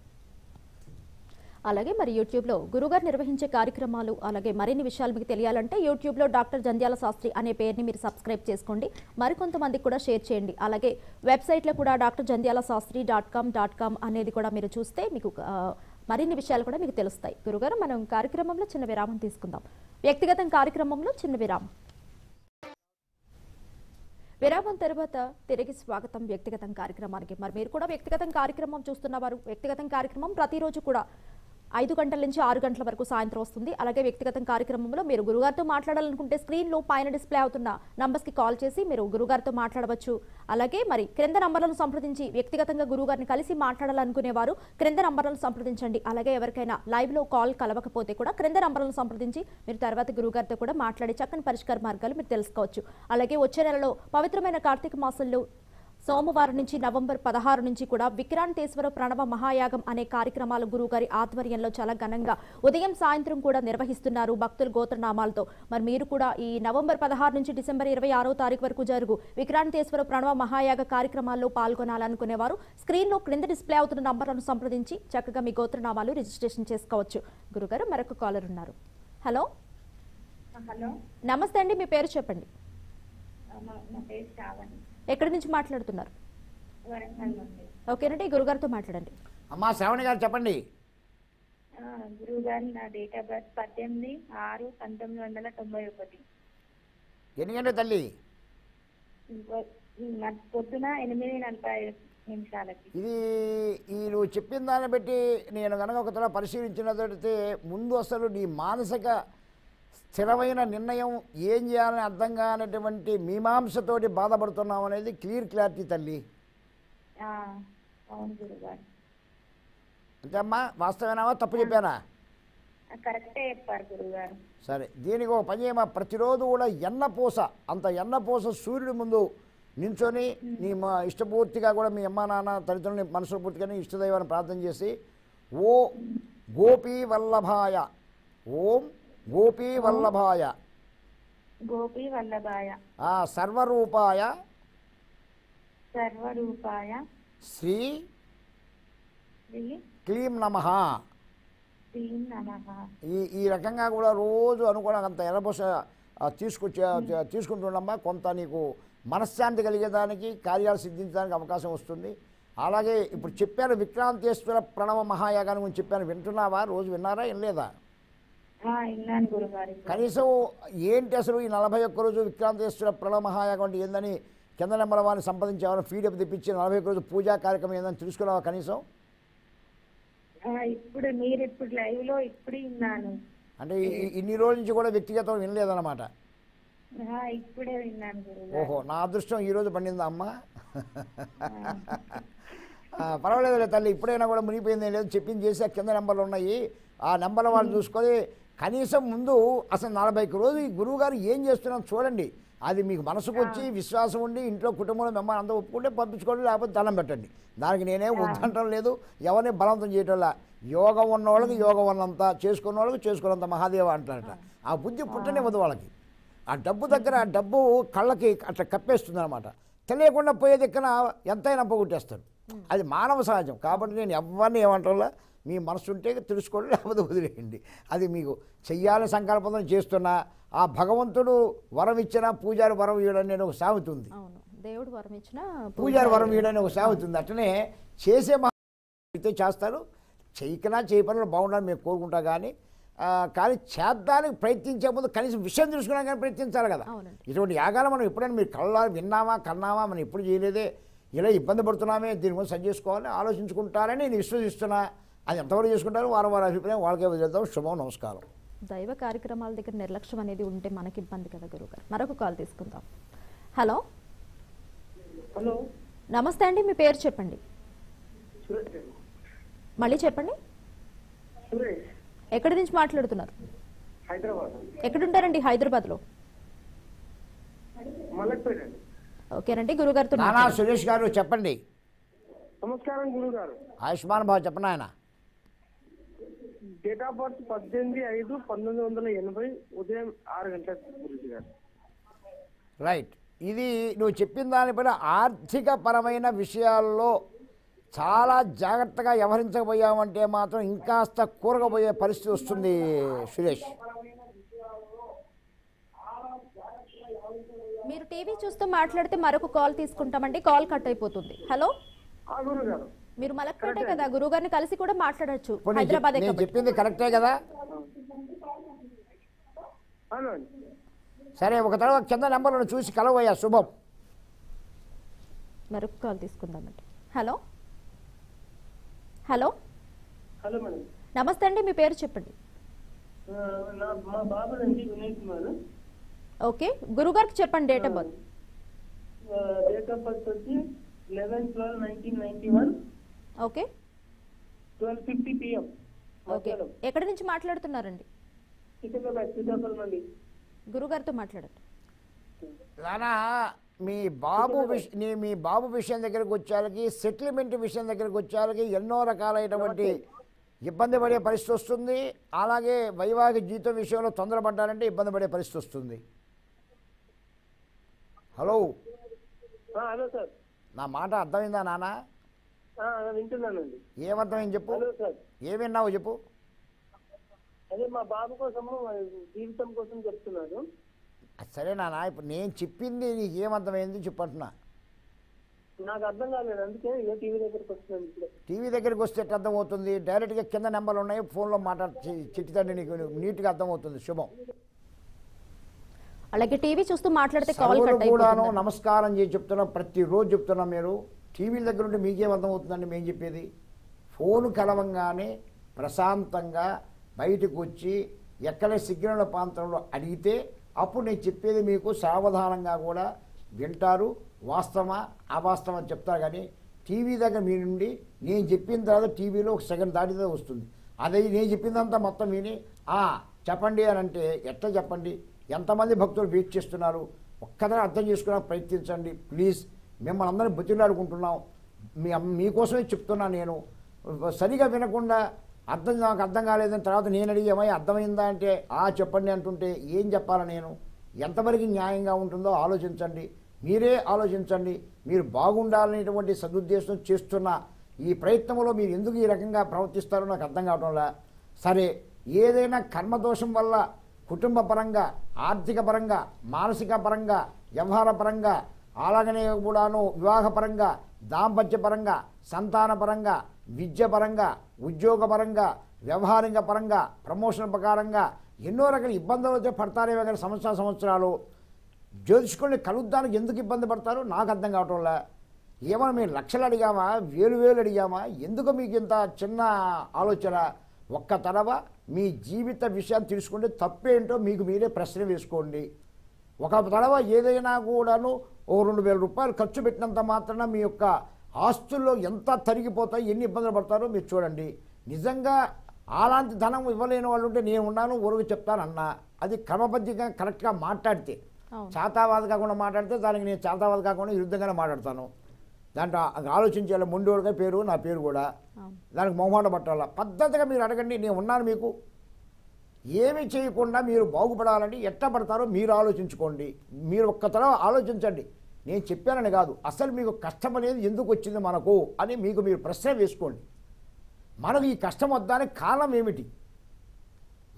అలాగే మరి యూట్యూబ్లో గురుగారు నిర్వహించే కార్యక్రమాలు అలాగే మరిన్ని విషయాలు మీకు తెలియాలంటే యూట్యూబ్లో డాక్టర్ జంధ్యాల శాస్త్రి అనే పేరుని మీరు సబ్స్క్రైబ్ చేసుకోండి. మరికొంతమందికి కూడా షేర్ చేయండి. అలాగే వెబ్సైట్లో కూడా doctor Jandhyala Shastri dot com dot com అనేది కూడా మీరు చూస్తే మీకు మరిన్ని విషయాలు కూడా మీకు తెలుస్తాయి. గురుగారు మనం కార్యక్రమంలో చిన్న విరామం తీసుకుందాం. వ్యక్తిగతం కార్యక్రమంలో చిన్న విరామం. విరామం తర్వాత తిరిగి స్వాగతం వ్యక్తిగతం కార్యక్రమానికి. మరి మీరు కూడా వ్యక్తిగతం కార్యక్రమం చూస్తున్నవారు వ్యక్తిగతం కార్యక్రమం ప్రతిరోజు కూడా ఐదు గంటల నుంచి ఆరు గంటల వరకు సాయంత్రం వస్తుంది. అలాగే వ్యక్తిగతం కార్యక్రమంలో మీరు గురుగారితో మాట్లాడాలనుకుంటే స్క్రీన్లో పైన డిస్ప్లే అవుతున్న నంబర్స్కి కాల్ చేసి మీరు గురుగారితో మాట్లాడవచ్చు. అలాగే మరి క్రింద నంబర్లను సంప్రదించి వ్యక్తిగతంగా గురుగారిని కలిసి మాట్లాడాలనుకునేవారు క్రింద నంబర్లను సంప్రదించండి. అలాగే ఎవరికైనా లైవ్లో కాల్ కలవకపోతే కూడా క్రింద నంబర్లను సంప్రదించి మీరు తర్వాత గురుగారితో కూడా మాట్లాడి చక్కని పరిష్కార మార్గాలు మీరు తెలుసుకోవచ్చు. అలాగే వచ్చే నెలలో పవిత్రమైన కార్తీక మాసంలో సోమవారం నుంచి నవంబర్ పదహారు నుంచి కూడా విక్రాంతేశ్వర ప్రణవ మహాయాగం అనే కార్యక్రమాలు గురువుగారి ఆధ్వర్యంలో చాలా ఘనంగా ఉదయం సాయంత్రం కూడా నిర్వహిస్తున్నారు భక్తుల గోత్రనామాలతో. మరి మీరు కూడా ఈ నవంబర్ పదహారు నుంచి డిసెంబర్ ఇరవై ఆరో తారీఖు వరకు జరుగు విక్రాంతేశ్వర ప్రణవ మహాయాగ కార్యక్రమాల్లో పాల్గొనాలనుకునేవారు. స్క్రీన్లో క్రింద డిస్ప్లే అవుతున్న నంబర్లను సంప్రదించి చక్కగా మీ గోత్రనామాలు రిజిస్ట్రేషన్ చేసుకోవచ్చు. గురుగారు మరొక కాలర్ ఉన్నారు. హలో? హలో. నమస్తే అండి మీ పేరు చెప్పండి. నా పేరు శ్రావణి. ఎక్కడి నుంచి మాట్లాడుతున్నారు? ఓకేనండి గురుగారితో మాట్లాడండి. అమ్మా శ్రావణి గారు చెప్పండి. గురువు గారు నా డేట్ ఆఫ్ బర్త్ పద్దెనిమిది ఆరు పంతొమ్మిది వందల తొంభై ఒకటి. ఎన్ని గంటల తల్లి? పొద్దున ఎనిమిది నలభై నిమిషాలకి. ఇది ఈ నువ్వు చెప్పిన దాన్ని బట్టి నేను కనుక ఒకసారి పరిశీలించినట్లయితే ముందు అసలు నీ మానసిక స్థిరమైన నిర్ణయం ఏం చేయాలని అర్థం కానటువంటి మీమాంసతోటి బాధపడుతున్నావు అనేది క్లియర్ క్లారిటీ తల్లి. అంతే అమ్మా వాస్తవేనావా? తప్పు చెప్పానా? సరే దీనికి ఒక పని చేయమా? ప్రతిరోజు కూడా ఎన్నపూస అంత ఎన్నపూస సూర్యుడి ముందు నించొని నీ మా ఇష్టపూర్తిగా కూడా మీ అమ్మ నాన్న తల్లిదండ్రులని మనసు పూర్తిగానే ఇష్టదైవాన్ని ప్రార్థన చేసి ఓ గోపీ వల్లభాయ ఓం గోపీ వల్లభాయ. గోపి వల్లభాయ. ఆ సర్వరూపాయ. సర్వరూపాయ. శ్రీ క్లీం నమ. ఈ ఈ రకంగా కూడా రోజు అనుకోవడానికి అంత ఎర్రబోస తీసుకొచ్చే తీసుకుంటుండమ్మా. కొంత నీకు మనశ్శాంతి కలిగేదానికి కార్యాలు సిద్ధించడానికి అవకాశం వస్తుంది. అలాగే ఇప్పుడు చెప్పాను విక్రాంతేశ్వర ప్రణవ మహాయాగాన్ని గురించి చెప్పాను. వింటున్నావా? రోజు విన్నారా? గురుగారు ఇప్పుడు. కనీసం ఏంటి అసలు ఈ నలభై ఒక్క రోజు విక్రాంతేశ్వర ప్రణవ మహాయాగం అంటే ఏందని కింద నెంబర్ వారిని సంపాదించేవారు ఫీడప్ తెప్పించి నలభై ఒక్క రోజు పూజా కార్యక్రమం ఏందని తెలుసుకున్నావా కనీసం? ఇప్పుడు మీరు ఇప్పుడు లైవ్లో ఇప్పుడు విన్నాను. అంటే ఈ- ఈ- ఇన్ని రోజుల నుంచి కూడా వ్యక్తిగతం వినలేదన్నమాట. ఇప్పుడే విన్నాను ఓహో నా అదృష్టం ఈరోజు పండిందా అమ్మా? ఆ, పర్వాలేదులే తల్లి ఇప్పుడైనా కూడా మునిగిపోయింది లేదు చెప్పింది చేసి కింద నెంబర్లు ఉన్నాయి. ఆ నెంబర్ల వాళ్ళు చూసుకొని కనీసం ముందు అసలు నలభైకి రోజు ఈ గురువు గారు ఏం చేస్తున్నారో చూడండి. అది మీకు మనసుకు వచ్చి విశ్వాసం ఉండి ఇంట్లో కుటుంబంలో మిమ్మల్ని అందరూ ఒప్పుకుంటే పంపించుకోండి లేకపోతే దండం పెట్టండి. దానికి నేనే వద్దంటం లేదు ఎవరిని బలవంతం చేయటంలా. యోగం ఉన్న వాళ్ళకి యోగం ఉన్నంత చేసుకున్న వాళ్ళకి చేసుకున్నంత మహాదేవ అంటారట. ఆ. బుద్ధి పుట్టనివ్వదు వాళ్ళకి. ఆ డబ్బు దగ్గర ఆ డబ్బు కళ్ళకి అట్లా కప్పేస్తుంది అనమాట తెలియకుండా పోయే దిక్కున ఎంతైనా పోగొట్టేస్తారు అది మానవ సహజం. కాబట్టి నేను ఎవరిని ఏమంటారా మీ మనసు ఉంటే తెలుసుకోండి లేకపోతే వదిలేయండి. అది మీకు చెయ్యాలని సంకల్పంతో చేస్తున్నా ఆ భగవంతుడు వరం ఇచ్చినా పూజారి వరం ఇవ్వడం నేను ఒక సామెత ఉంది. దేవుడు వరం ఇచ్చిన పూజారి వరం ఇవ్వడం ఒక సామెత ఉంది. అట్లనే చేసే అయితే చేస్తారు. చేయకనా చేయపని బాగుండాలని మేము కోరుకుంటా కానీ కానీ చేద్దానికి ప్రయత్నించే ముందు కనీసం విషయం తెలుసుకున్నా కానీ ప్రయత్నించాలి కదా. ఇటువంటి యాగాలు మనం ఎప్పుడైనా మీరు కళ్ళ విన్నామా కన్నామా మనం ఎప్పుడు చేయలేదే ఇలా ఇబ్బంది పడుతున్నామే దీని గురించి సరి చేసుకోవాలని ఆలోచించుకుంటారని నేను విశ్వసిస్తున్నా. అది ఎంతవరకు చేసుకుంటారో వారం వారి అభిప్రాయం వాళ్ళకే వదిలేద్దాం. శుభం నమస్కారం. దైవ కార్యక్రమాల దగ్గర నిర్లక్ష్యం అనేది ఉంటే మనకి ఇబ్బంది కదా గురుగారు. మరొక కాల్ తీసుకుందాం. హలో? హలో. నమస్తే అండి మీ పేరు చెప్పండి. మళ్ళీ చెప్పండి. ఎక్కడి నుంచి మాట్లాడుతున్నారు? హైదరాబాద్ ఎక్కడుంటారండి హైదరాబాద్లో? మలక్పేట ఓకేనండి గురుగారితో. సురేష్ గారు చెప్పండి. నమస్కారం గురువు గారు ఆయుష్మాన్ బాబు చెప్పండి ఆయన. డేట్ ఆఫ్ బర్త్ పద్దెనిమిది ఐదు పంతొమ్మిది వందల ఎనభై ఉదయం ఆరు గంటల గురించి గారు. రైట్ ఇది నువ్వు చెప్పిన దానిపైన ఆర్థిక పరమైన విషయాల్లో చాలా జాగ్రత్తగా వ్యవహరించకపోయామంటే మాత్రం ఇంకాస్త కూరగపోయే పరిస్థితి వస్తుంది సురేష్. మీరు టీవీ చూస్తూ మాట్లాడితే మరొక కాల్ తీసుకుంటామండి. కాల్ కట్ అయిపోతుంది. హలో మీరు మలక్పేటే కదా గురుగారిని కలిసి కూడా మాట్లాడొచ్చు. హైదరాబాద్ నేను చెప్పింది కరెక్టే కదా? అవునండి. సరే ఒక తర్వాత కింద నెంబర్లను చూసి కలవయ్యా శుభం. మరొక కాల్ తీసుకుందామండి. హలో? హలో? Hello madam. నమస్తే అండి మీ పేరు చెప్పండి. మా బాబు అండి వినయ్ కుమార్. ఓకే గురుగారికి చెప్పండి date of birth. Date of birth వచ్చి eleven twelve nineteen ninety one okay. Twelve fifty PM okay. ఎక్కడి నుంచి మాట్లాడుతున్నారండి? గురుగారితో మాట్లాడండి. నానా మీ బాబు విష మీ బాబు విషయం దగ్గరకు వచ్చేళ్ళకి సెటిల్మెంట్ విషయం దగ్గరకు వచ్చేళ్ళకి ఎన్నో రకాలైనటువంటి ఇబ్బంది పడే పరిస్థితి వస్తుంది. అలాగే వైవాహిక జీవితం విషయంలో తొందరపడ్డారంటే ఇబ్బంది పడే పరిస్థితి వస్తుంది. హలో. Hello sir. నా మాట అర్థమైందా నాన్న వింటున్నానండి. ఏమర్థమైంది చెప్పు. ఏం విన్నావు చెప్పు. అదే మా బాబు కోసము జీవితం కోసం చెప్తున్నాను. సరే నాన్న ఇప్పుడు నేను చెప్పింది నీకు ఏమర్థమైంది చెప్పంటున్నా నాకు అర్థం కాలేదు అందుకే టీవీ దగ్గరకు వస్తున్నాను టీవీ దగ్గరికి వస్తే ఎట్లా అర్థమవుతుంది? డైరెక్ట్గా కింద నెంబర్లు ఉన్నాయి ఫోన్లో మాట్లాడి చిట్టితండి నీకు నీట్గా అర్థమవుతుంది. శుభం. అలాగే టీవీ చూస్తూ మాట్లాడితే కాల్ కూడాను అయిపోతుంది. నమస్కారం చేసి చెప్తున్నాం ప్రతిరోజు చెప్తున్నాం మీరు. టీవీల దగ్గర ఉంటే మీకేం అర్థమవుతుందండి మేము చెప్పేది? ఫోన్ కలవంగానే ప్రశాంతంగా బయటకు వచ్చి ఎక్కడ సిగ్నల్ ప్రాంతంలో అడిగితే అప్పుడు నేను చెప్పేది మీకు సావధానంగా కూడా వింటారు. వాస్తవమా? అవాస్తవం అని చెప్తారు కానీ టీవీ దగ్గర మీ నుండి నేను చెప్పిన తర్వాత టీవీలో ఒక సెకండ్ దాటితే వస్తుంది. అదే నేను చెప్పిందంతా మొత్తం విని "ఆ, చెప్పండి అని అంటే ఎట్లా చెప్పండి? ఎంతమంది భక్తులు వెయిట్ చేస్తున్నారు? ఒక్కదాన్ని అర్థం చేసుకోవడానికి ప్రయత్నించండి ప్లీజ్. మిమ్మల్ని అందరినీ బతిలాడుకుంటున్నాం మీ మీకోసమే చెప్తున్నా నేను. సరిగా వినకుండా అర్థం నాకు అర్థం కాలేదని తర్వాత నేను అడిగేమై అర్థమైందా అంటే ఆ చెప్పండి అంటుంటే ఏం చెప్పాలా నేను? ఎంతవరకు న్యాయంగా ఉంటుందో ఆలోచించండి. మీరే ఆలోచించండి. మీరు బాగుండాలనేటువంటి సదుద్దేశం చేస్తున్న ఈ ప్రయత్నంలో మీరు ఎందుకు ఈ రకంగా ప్రవర్తిస్తారో నాకు అర్థం కావడంలా సరే ఏదైనా కర్మదోషం వల్ల కుటుంబ పరంగా ఆర్థిక పరంగా మానసిక పరంగా వ్యవహార పరంగా అలాగనే కూడాను వివాహపరంగా దాంపత్యపరంగా సంతానపరంగా విద్యపరంగా ఉద్యోగపరంగా పరంగా వ్యవహారిక పరంగా ప్రమోషన్ ప్రకారంగా ఎన్నో రకాల ఇబ్బందులు అయితే పడతారేమో కానీ సంవత్సరాల సంవత్సరాలు. జ్యోతిష్కుల్ని కలుద్దానికి ఎందుకు ఇబ్బంది పడతారో నాకు అర్థం కావటంలే ఏమైనా మేము లక్షలు అడిగామా? వేలు వేలు అడిగామా? ఎందుకు మీకు ఇంత చిన్న ఆలోచన? ఒక్క తడవ మీ జీవిత విషయాన్ని తెలుసుకుంటే తప్పేంటో మీకు మీరే ప్రశ్న వేసుకోండి. ఒక తడవ ఏదైనా కూడాను ఓ రెండు వేల రూపాయలు ఖర్చు పెట్టినంత మాత్రాన మీ యొక్క ఆస్తుల్లో ఎంత తరిగిపోతాయి ఎన్ని ఇబ్బందులు పడతారో మీరు చూడండి. నిజంగా అలాంటి ధనం ఇవ్వలేని వాళ్ళు ఉంటే నేను ఉన్నాను ఊరికి చెప్తానన్నా అది క్రమబద్ధంగా కరెక్ట్గా మాట్లాడితే. చాతావాద కాకుండా మాట్లాడితే దానికి నేను చాతావాద కాకుండా విరుద్ధంగానే మాట్లాడతాను. దాంట్లో ఆలోచించాలి ముండోడుగా పేరు నా పేరు కూడా. దానికి మొహమాట పట్టాల? పద్ధతిగా మీరు అడగండి నేను ఉన్నాను మీకు. ఏమి చేయకుండా మీరు బాగుపడాలంటే ఎట్ట పడతారో మీరు ఆలోచించుకోండి. మీరు ఒక్కతరం ఆలోచించండి. నేను చెప్పానని కాదు అసలు మీకు కష్టం అనేది ఎందుకు వచ్చింది మనకు అని మీకు మీరు ప్రశ్న వేసుకోండి. మనకు ఈ కష్టం వద్దానికి కారణం ఏమిటి?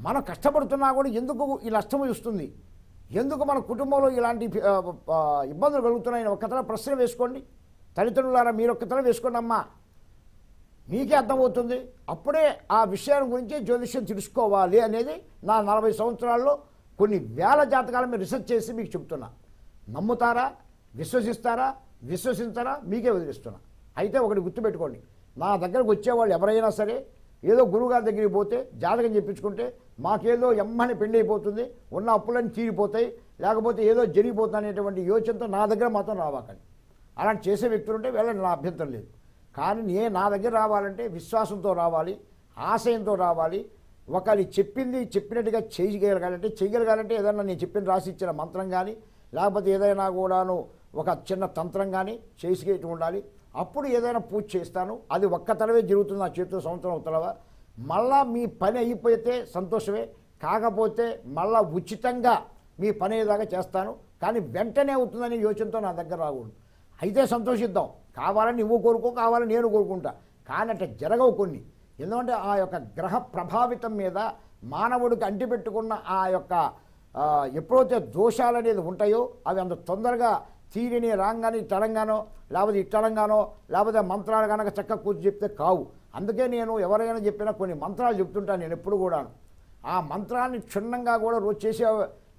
మనం కష్టపడుతున్నా కూడా ఎందుకు ఈ నష్టం వస్తుంది? ఎందుకు మన కుటుంబంలో ఇలాంటి ఇబ్బందులు కలుగుతున్నాయని ఒక్కతల ప్రశ్న వేసుకోండి. తల్లిదండ్రులారా మీరు ఒక్కతల వేసుకోండి అమ్మా. మీకే అర్థమవుతుంది? అప్పుడే ఆ విషయం గురించి జ్యోతిష్యం తెలుసుకోవాలి అనేది నా నలభై సంవత్సరాల్లో కొన్ని వేల జాతకాల మీద రీసెర్చ్ చేసి మీకు చెప్తున్నా. నమ్ముతారా? విశ్వసిస్తారా? విశ్వసించారా? మీకే వదిలిస్తున్నా. అయితే ఒకటి గుర్తుపెట్టుకోండి. నా దగ్గరకు వచ్చేవాళ్ళు ఎవరైనా సరే ఏదో గురువుగారి దగ్గరికి పోతే జాతకం చెప్పించుకుంటే మాకేదో ఎమ్మని పెళ్ళి అయిపోతుంది ఉన్న అప్పులన్నీ తీరిపోతాయి లేకపోతే ఏదో జరిగిపోతుంది అనేటువంటి యోచనతో నా దగ్గర మాత్రం రావాకండి. అలాంటి చేసే వ్యక్తులు ఉంటే వెళ్ళండి నా అభ్యంతరం లేదు. కానీ నేను నా దగ్గర రావాలంటే విశ్వాసంతో రావాలి ఆశయంతో రావాలి. ఒకరి చెప్పింది చెప్పినట్టుగా చేయగలగాలంటే చేయగలగాలంటే ఏదైనా నేను చెప్పిన రాసి ఇచ్చిన మంత్రం కానీ లేకపోతే ఏదైనా కూడాను ఒక చిన్న తంత్రం కానీ చేసికేటి ఉండాలి. అప్పుడు ఏదైనా పూజ చేస్తాను. అది ఒక్క తలవే జరుగుతుంది నా చేతితో సంవత్సరం అవుతలవా మళ్ళా మీ పని అయిపోతే సంతోషమే. కాకపోతే మళ్ళా ఉచితంగా మీ పని అయ్యేదాకా చేస్తాను. కానీ వెంటనే అవుతుందనే యోచనతో నా దగ్గర రాకూడదు. అయితే సంతోషిద్దాం. కావాలని నువ్వు కోరుకో కావాలని నేను కోరుకుంటా. కానీ అట్లా జరగవు కొన్ని. ఎందుకంటే ఆ యొక్క గ్రహ ప్రభావితం మీద మానవుడికి అంటిపెట్టుకున్న ఆ యొక్క ఎప్పుడైతే దోషాలు అనేది ఉంటాయో అవి అంత తొందరగా తీరిని రాగానే ఇట్టడంగానో లేకపోతే ఇట్టడంగానో లేకపోతే మంత్రాలు కనుక చక్కగా కూర్చు చెప్తే కావు. అందుకే నేను ఎవరైనా చెప్పినా కొన్ని మంత్రాలు చెప్తుంటాను నేను ఎప్పుడు కూడాను. ఆ మంత్రాన్ని క్షుణ్ణంగా కూడా రోజు చేసే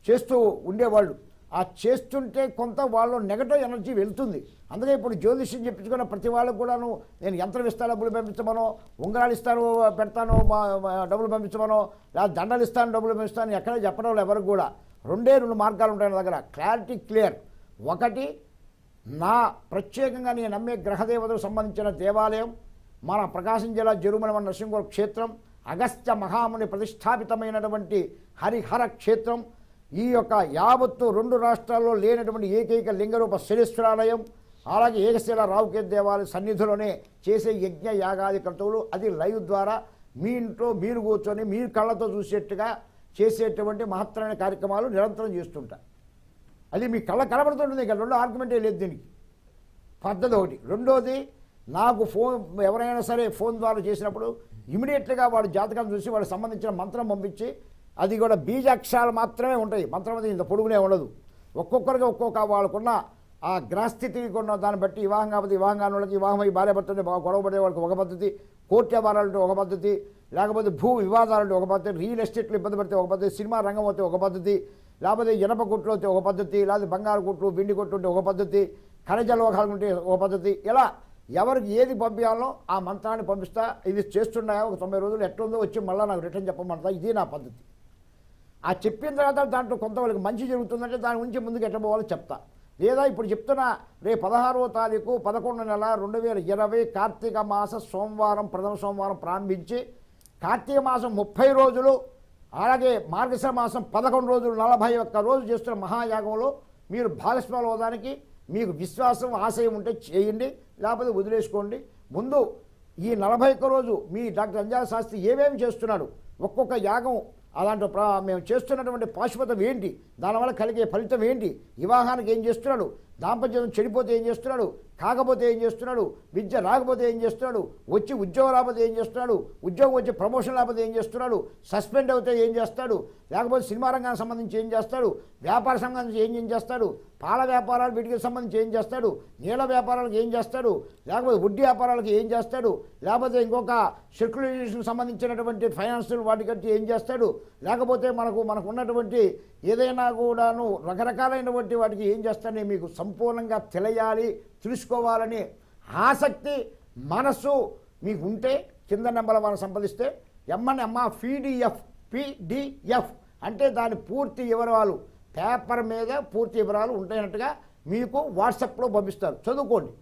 చేస్తూ ఉండేవాళ్ళు. ఆ చేస్తుంటే కొంత వాళ్ళు నెగటివ్ ఎనర్జీ వెళ్తుంది. అందుకే ఇప్పుడు జ్యోతిష్యం చెప్పించుకున్న ప్రతి వాళ్ళకు కూడాను నేను యంత్రం ఇస్తాను డబ్బులు పంపించమనో ఉంగరాలు ఇస్తాను పెడతాను మా డబ్బులు పంపించమనో లేదా దండలు ఇస్తాను డబ్బులు పంపిస్తాను ఎక్కడ చెప్పడం లేదు ఎవరికి కూడా. రెండే రెండు మార్గాలు ఉంటాయి నా దగ్గర. క్లారిటీ క్లియర్ ఒకటి నా ప్రత్యేకంగా నేను నమ్మే గ్రహదేవతకు సంబంధించిన దేవాలయం మన ప్రకాశం జిల్లా జరుమల నరసింహ క్షేత్రం అగస్త్య మహాముని ప్రతిష్టాపితమైనటువంటి హరిహర క్షేత్రం ఈ యొక్క యావత్తు రెండు రాష్ట్రాల్లో లేనటువంటి ఏకైక లింగరూప శరీశ్వరాలయం అలాగే ఏకశిల రావుకే దేవాలయ సన్నిధిలోనే చేసే యజ్ఞ యాగాది క్రతువులు అది లైవ్ ద్వారా మీ ఇంట్లో మీరు కూర్చొని మీరు కళ్ళతో చూసేట్టుగా చేసేటువంటి మహత్తరమైన కార్యక్రమాలు నిరంతరం చేస్తుంటా. అది మీ కళ్ళ కనబడుతుంటుంది ఇక రెండో ఆర్గ్యుమెంటే లేదు దీనికి. పద్ధతి ఒకటి. రెండోది నాకు ఫోన్ ఎవరైనా సరే ఫోన్ ద్వారా చేసినప్పుడు ఇమీడియట్గా వాడు జాతకాన్ని చూసి వాడికి సంబంధించిన మంత్రం పంపించి అది కూడా బీజాక్షరాలు మాత్రమే ఉంటాయి. మంత్రం అది ఇంత పొడుగునే ఉండదు. ఒక్కొక్కరికి ఒక్కొక్క వాళ్ళకున్న ఆ గ్రహస్థితికి ఉన్న దాన్ని బట్టి వివాహం కాబట్టి వివాహం కాని వాళ్ళకి వివాహం అయ్యి భార్య భర్తలు బాగా గొడవపడే వాళ్ళకి ఒక పద్ధతి కోర్టు వ్యాపారాలంటే ఒక పద్ధతి లేకపోతే భూ వివాదాలంటే ఒక పద్ధతి రియల్ ఎస్టేట్లు ఇబ్బంది పడితే ఒక పద్ధతి సినిమా రంగం అయితే ఒక పద్ధతి లేకపోతే ఇనప కుట్లు అయితే ఒక పద్ధతి లేకపోతే బంగారు కుట్లు వెండి కుట్లు ఉంటే ఒక పద్ధతి ఖనిజ లోహాలు ఉంటే ఒక పద్ధతి. ఇలా ఎవరికి ఏది పంపించాలో ఆ మంత్రాన్ని పంపిస్తా. ఇది చేస్తున్నాయా? ఒక తొంభై రోజులు ఎట్లుందో వచ్చి మళ్ళీ నాకు రిటర్న్ చెప్పమంటా. ఇది నా పద్ధతి. ఆ చెప్పిన తర్వాత దాంట్లో కొంత వాళ్ళకి మంచి జరుగుతుందంటే దాని గురించి ముందుకు ఎట్ట పోవాలో చెప్తా. లేదా ఇప్పుడు చెప్తున్నా రేపు పదహారవ తారీఖు పదకొండు నెల రెండు వేల ఇరవై కార్తీక మాస సోమవారం ప్రథమ సోమవారం ప్రారంభించి కార్తీక మాసం ముప్పై రోజులు అలాగే మార్గశిర మాసం పదకొండు రోజులు నలభై ఒక్క రోజు చేస్తున్న మహాయాగంలో మీరు భాగస్వాములు అవడానికి మీకు విశ్వాసం ఆశయం ఉంటే చేయండి లేకపోతే వదిలేసుకోండి. ముందు ఈ నలభై ఒక్క రోజు మీ డాక్టర్ అంజాల శాస్త్రి ఏమేమి చేస్తున్నాడు ఒక్కొక్క యాగం అలాంటి ప్ర మేము చేస్తున్నటువంటి పాశుపతం ఏంటి? దానివల్ల కలిగే ఫలితం ఏంటి? వివాహానికి ఏం చేస్తున్నాడు? దాంపత్యం చెడిపోతే ఏం చేస్తున్నాడు? కాకపోతే ఏం చేస్తున్నాడు? విద్య రాకపోతే ఏం చేస్తున్నాడు? వచ్చి ఉద్యోగం రాకపోతే ఏం చేస్తున్నాడు? ఉద్యోగం వచ్చి ప్రమోషన్ రాకపోతే ఏం చేస్తున్నాడు? సస్పెండ్ అవుతే ఏం చేస్తాడు? లేకపోతే సినిమా రంగానికి సంబంధించి ఏం చేస్తాడు? వ్యాపార సంబంధించి ఏం ఏం చేస్తాడు? పాల వ్యాపారాలు వీటికి సంబంధించి ఏం చేస్తాడు? నీళ్ళ వ్యాపారాలకు ఏం చేస్తాడు? లేకపోతే వడ్డీ వ్యాపారాలకు ఏం చేస్తాడు? లేకపోతే ఇంకొక సెక్యులైజేషన్ సంబంధించినటువంటి ఫైనాన్షియల్ వాటికి ఏం చేస్తాడు? లేకపోతే మనకు మనకు ఉన్నటువంటి ఏదైనా కూడాను రకరకాలైనటువంటి వాటికి ఏం చేస్తాడని మీకు సంపూర్ణంగా తెలియాలి తెలుసుకోవాలని ఆసక్తి మనస్సు మీకు ఉంటే కింద నెంబర్ మనం సంపాదిస్తే ఎమ్మని అమ్మ పీడిఎఫ్ పీడిఎఫ్ అంటే దాని పూర్తి వివరాలు పేపర్ మీద పూర్తి వివరాలు ఉంటాయన్నట్టుగా మీకు వాట్సాప్లో పంపిస్తారు. చదువుకోండి.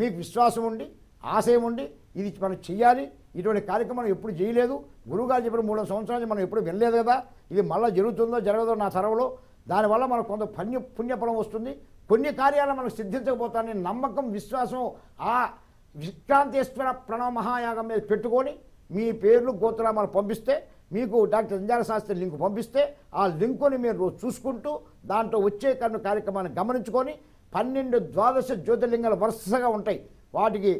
మీకు విశ్వాసం ఉండి ఆశయం ఉండి ఇది మనం చెయ్యాలి. ఇటువంటి కార్యక్రమం ఎప్పుడు చేయలేదు. గురువుగారు చెప్పిన మూడు సంవత్సరాలు మనం ఎప్పుడు వినలేదు కదా. ఇది మళ్ళీ జరుగుతుందో జరగదో నా తరంలో దానివల్ల మనకు కొంత పుణ్య పుణ్యఫలం వస్తుంది. కొన్ని కార్యాలు మనకు సిద్ధించకపోతానని నమ్మకం విశ్వాసం ఆ విశ్రాంతేశ్వర ప్రణవ మహాయాగం మీద పెట్టుకొని మీ పేర్లు గోత్రామాలు పంపిస్తే మీకు డాక్టర్ సంజాల శాస్త్రి లింక్ పంపిస్తే ఆ లింకుని మీరు రోజు చూసుకుంటూ దాంట్లో వచ్చే కన్ను కార్యక్రమాన్ని గమనించుకొని పన్నెండు ద్వాదశ జ్యోతిర్లింగాలు వరుసగా ఉంటాయి. వాటికి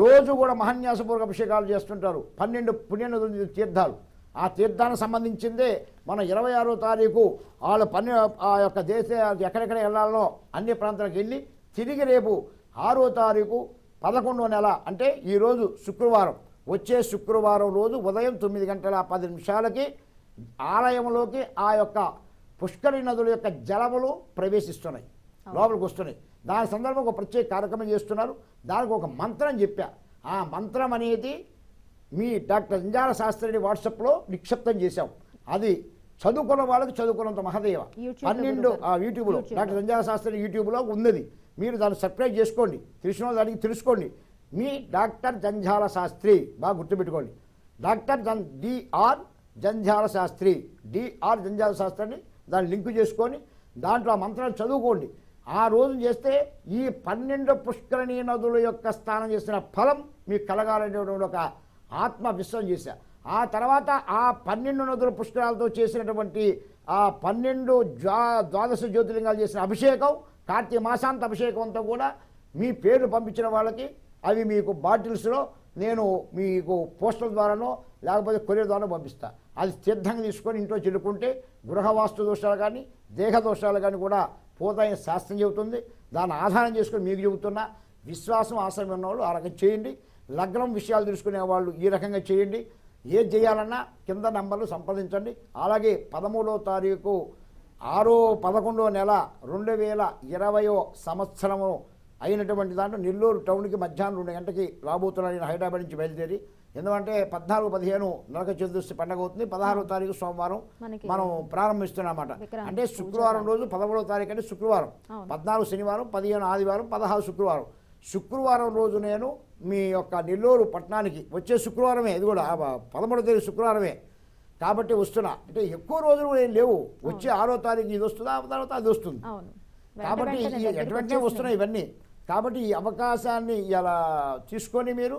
రోజు కూడా మహాన్యాసపూర్వక అభిషేకాలు చేస్తుంటారు. పన్నెండు పుణ్యనదుల తీర్థాలు. ఆ తీర్థానికి సంబంధించిందే మన ఇరవై ఆరో తారీఖు వాళ్ళ పన్నె ఆ యొక్క దేశ ఎక్కడెక్కడ వెళ్ళాలనో అన్ని ప్రాంతాలకు వెళ్ళి తిరిగి రేపు ఆరో తారీఖు పదకొండో నెల అంటే ఈరోజు శుక్రవారం. వచ్చే శుక్రవారం రోజు ఉదయం తొమ్మిది గంటల పది నిమిషాలకి ఆలయంలోకి ఆ యొక్క పుష్కరి నదుల యొక్క జలములు ప్రవేశిస్తున్నాయి. లోపలికి వస్తున్నాయి. దాని సందర్భంగా ఒక ప్రత్యేక కార్యక్రమం చేస్తున్నారు. దానికి ఒక మంత్రం చెప్పా. ఆ మంత్రం అనేది మీ డాక్టర్ ఇంజాల శాస్త్రిని వాట్సాప్లో నిక్షిప్తం చేశాం. అది చదువుకున్న వాళ్ళకి చదువుకున్నంత మహదేవ. పన్నెండు యూట్యూబ్లో. డాక్టర్ సంజాల శాస్త్రి యూట్యూబ్లో ఉన్నది. మీరు దాన్ని సబ్స్క్రైబ్ చేసుకోండి. తెలిసిన దానికి తెలుసుకోండి. మీ డాక్టర్ జంఝాల శాస్త్రి. బాగా గుర్తుపెట్టుకోండి. డాక్టర్ జన్ డిఆర్ జంఝాల శాస్త్రి. డిఆర్ జంఝాల శాస్త్రిని దాన్ని లింకు చేసుకొని దాంట్లో ఆ మంత్రాలు చదువుకోండి. ఆ రోజు చేస్తే ఈ పన్నెండు పుష్కరణీ నదుల యొక్క స్నానం చేసిన ఫలం మీకు కలగాలనేటువంటి ఒక ఆత్మవిశ్వం చేశా. ఆ తర్వాత ఆ పన్నెండు నదుల పుష్కరాలతో చేసినటువంటి ఆ పన్నెండు ద్వా ద్వాదశ జ్యోతిలింగాలు చేసిన అభిషేకం కార్తీక మాసాంత అభిషేకం అంతా కూడా మీ పేరు పంపించిన వాళ్ళకి అవి మీకు బాటిల్స్లో నేను మీకు పోస్టల్ ద్వారానో లేకపోతే కొరియర్ ద్వారా పంపిస్తా. అది సిద్ధంగా తీసుకొని ఇంట్లో చెల్లుకుంటే గృహవాస్తు దోషాలు కానీ దేహ దోషాలు కానీ కూడా పోతాయని శాస్త్రం చెబుతుంది. దాన్ని ఆధారం చేసుకొని మీకు చెబుతున్నా విశ్వాసం ఆశ్రమం ఉన్న వాళ్ళు ఆ రకంగా చేయండి. లగ్నం విషయాలు తెలుసుకునే వాళ్ళు ఈ రకంగా చేయండి. ఏది చేయాలన్నా కింద నంబర్లు సంప్రదించండి. అలాగే పదమూడవ తారీఖు ఆరో పదకొండో నెల రెండు వేల ఇరవయో సంవత్సరము అయినటువంటి దాంట్లో నెల్లూరు టౌన్కి మధ్యాహ్నం రెండు గంటకి రాబోతున్నాను నేను హైదరాబాద్ నుంచి బయలుదేరి. ఎందుకంటే పద్నాలుగు పదిహేను నరక చతుర్దశి పండగ అవుతుంది. పదహారో తారీఖు సోమవారం మనం ప్రారంభిస్తున్నామన్నమాట. అంటే శుక్రవారం రోజు పదమూడవ తారీఖు అంటే శుక్రవారం. పద్నాలుగు శనివారం పదిహేను ఆదివారం పదహారు శుక్రవారం. శుక్రవారం రోజు నేను మీ యొక్క నెల్లూరు పట్టణానికి వచ్చే శుక్రవారమే. ఇది కూడా పదమూడవ తేదీ శుక్రవారమే కాబట్టి వస్తున్నా. అంటే ఎక్కువ రోజులు ఏం లేవు. వచ్చే ఆరో తారీఖు ఇది వస్తుందా ఆ తర్వాత అది వస్తుంది. కాబట్టి వచ్చేసినాయి. వస్తున్నాయి ఇవన్నీ? కాబట్టి ఈ అవకాశాన్ని ఇలా తీసుకొని మీరు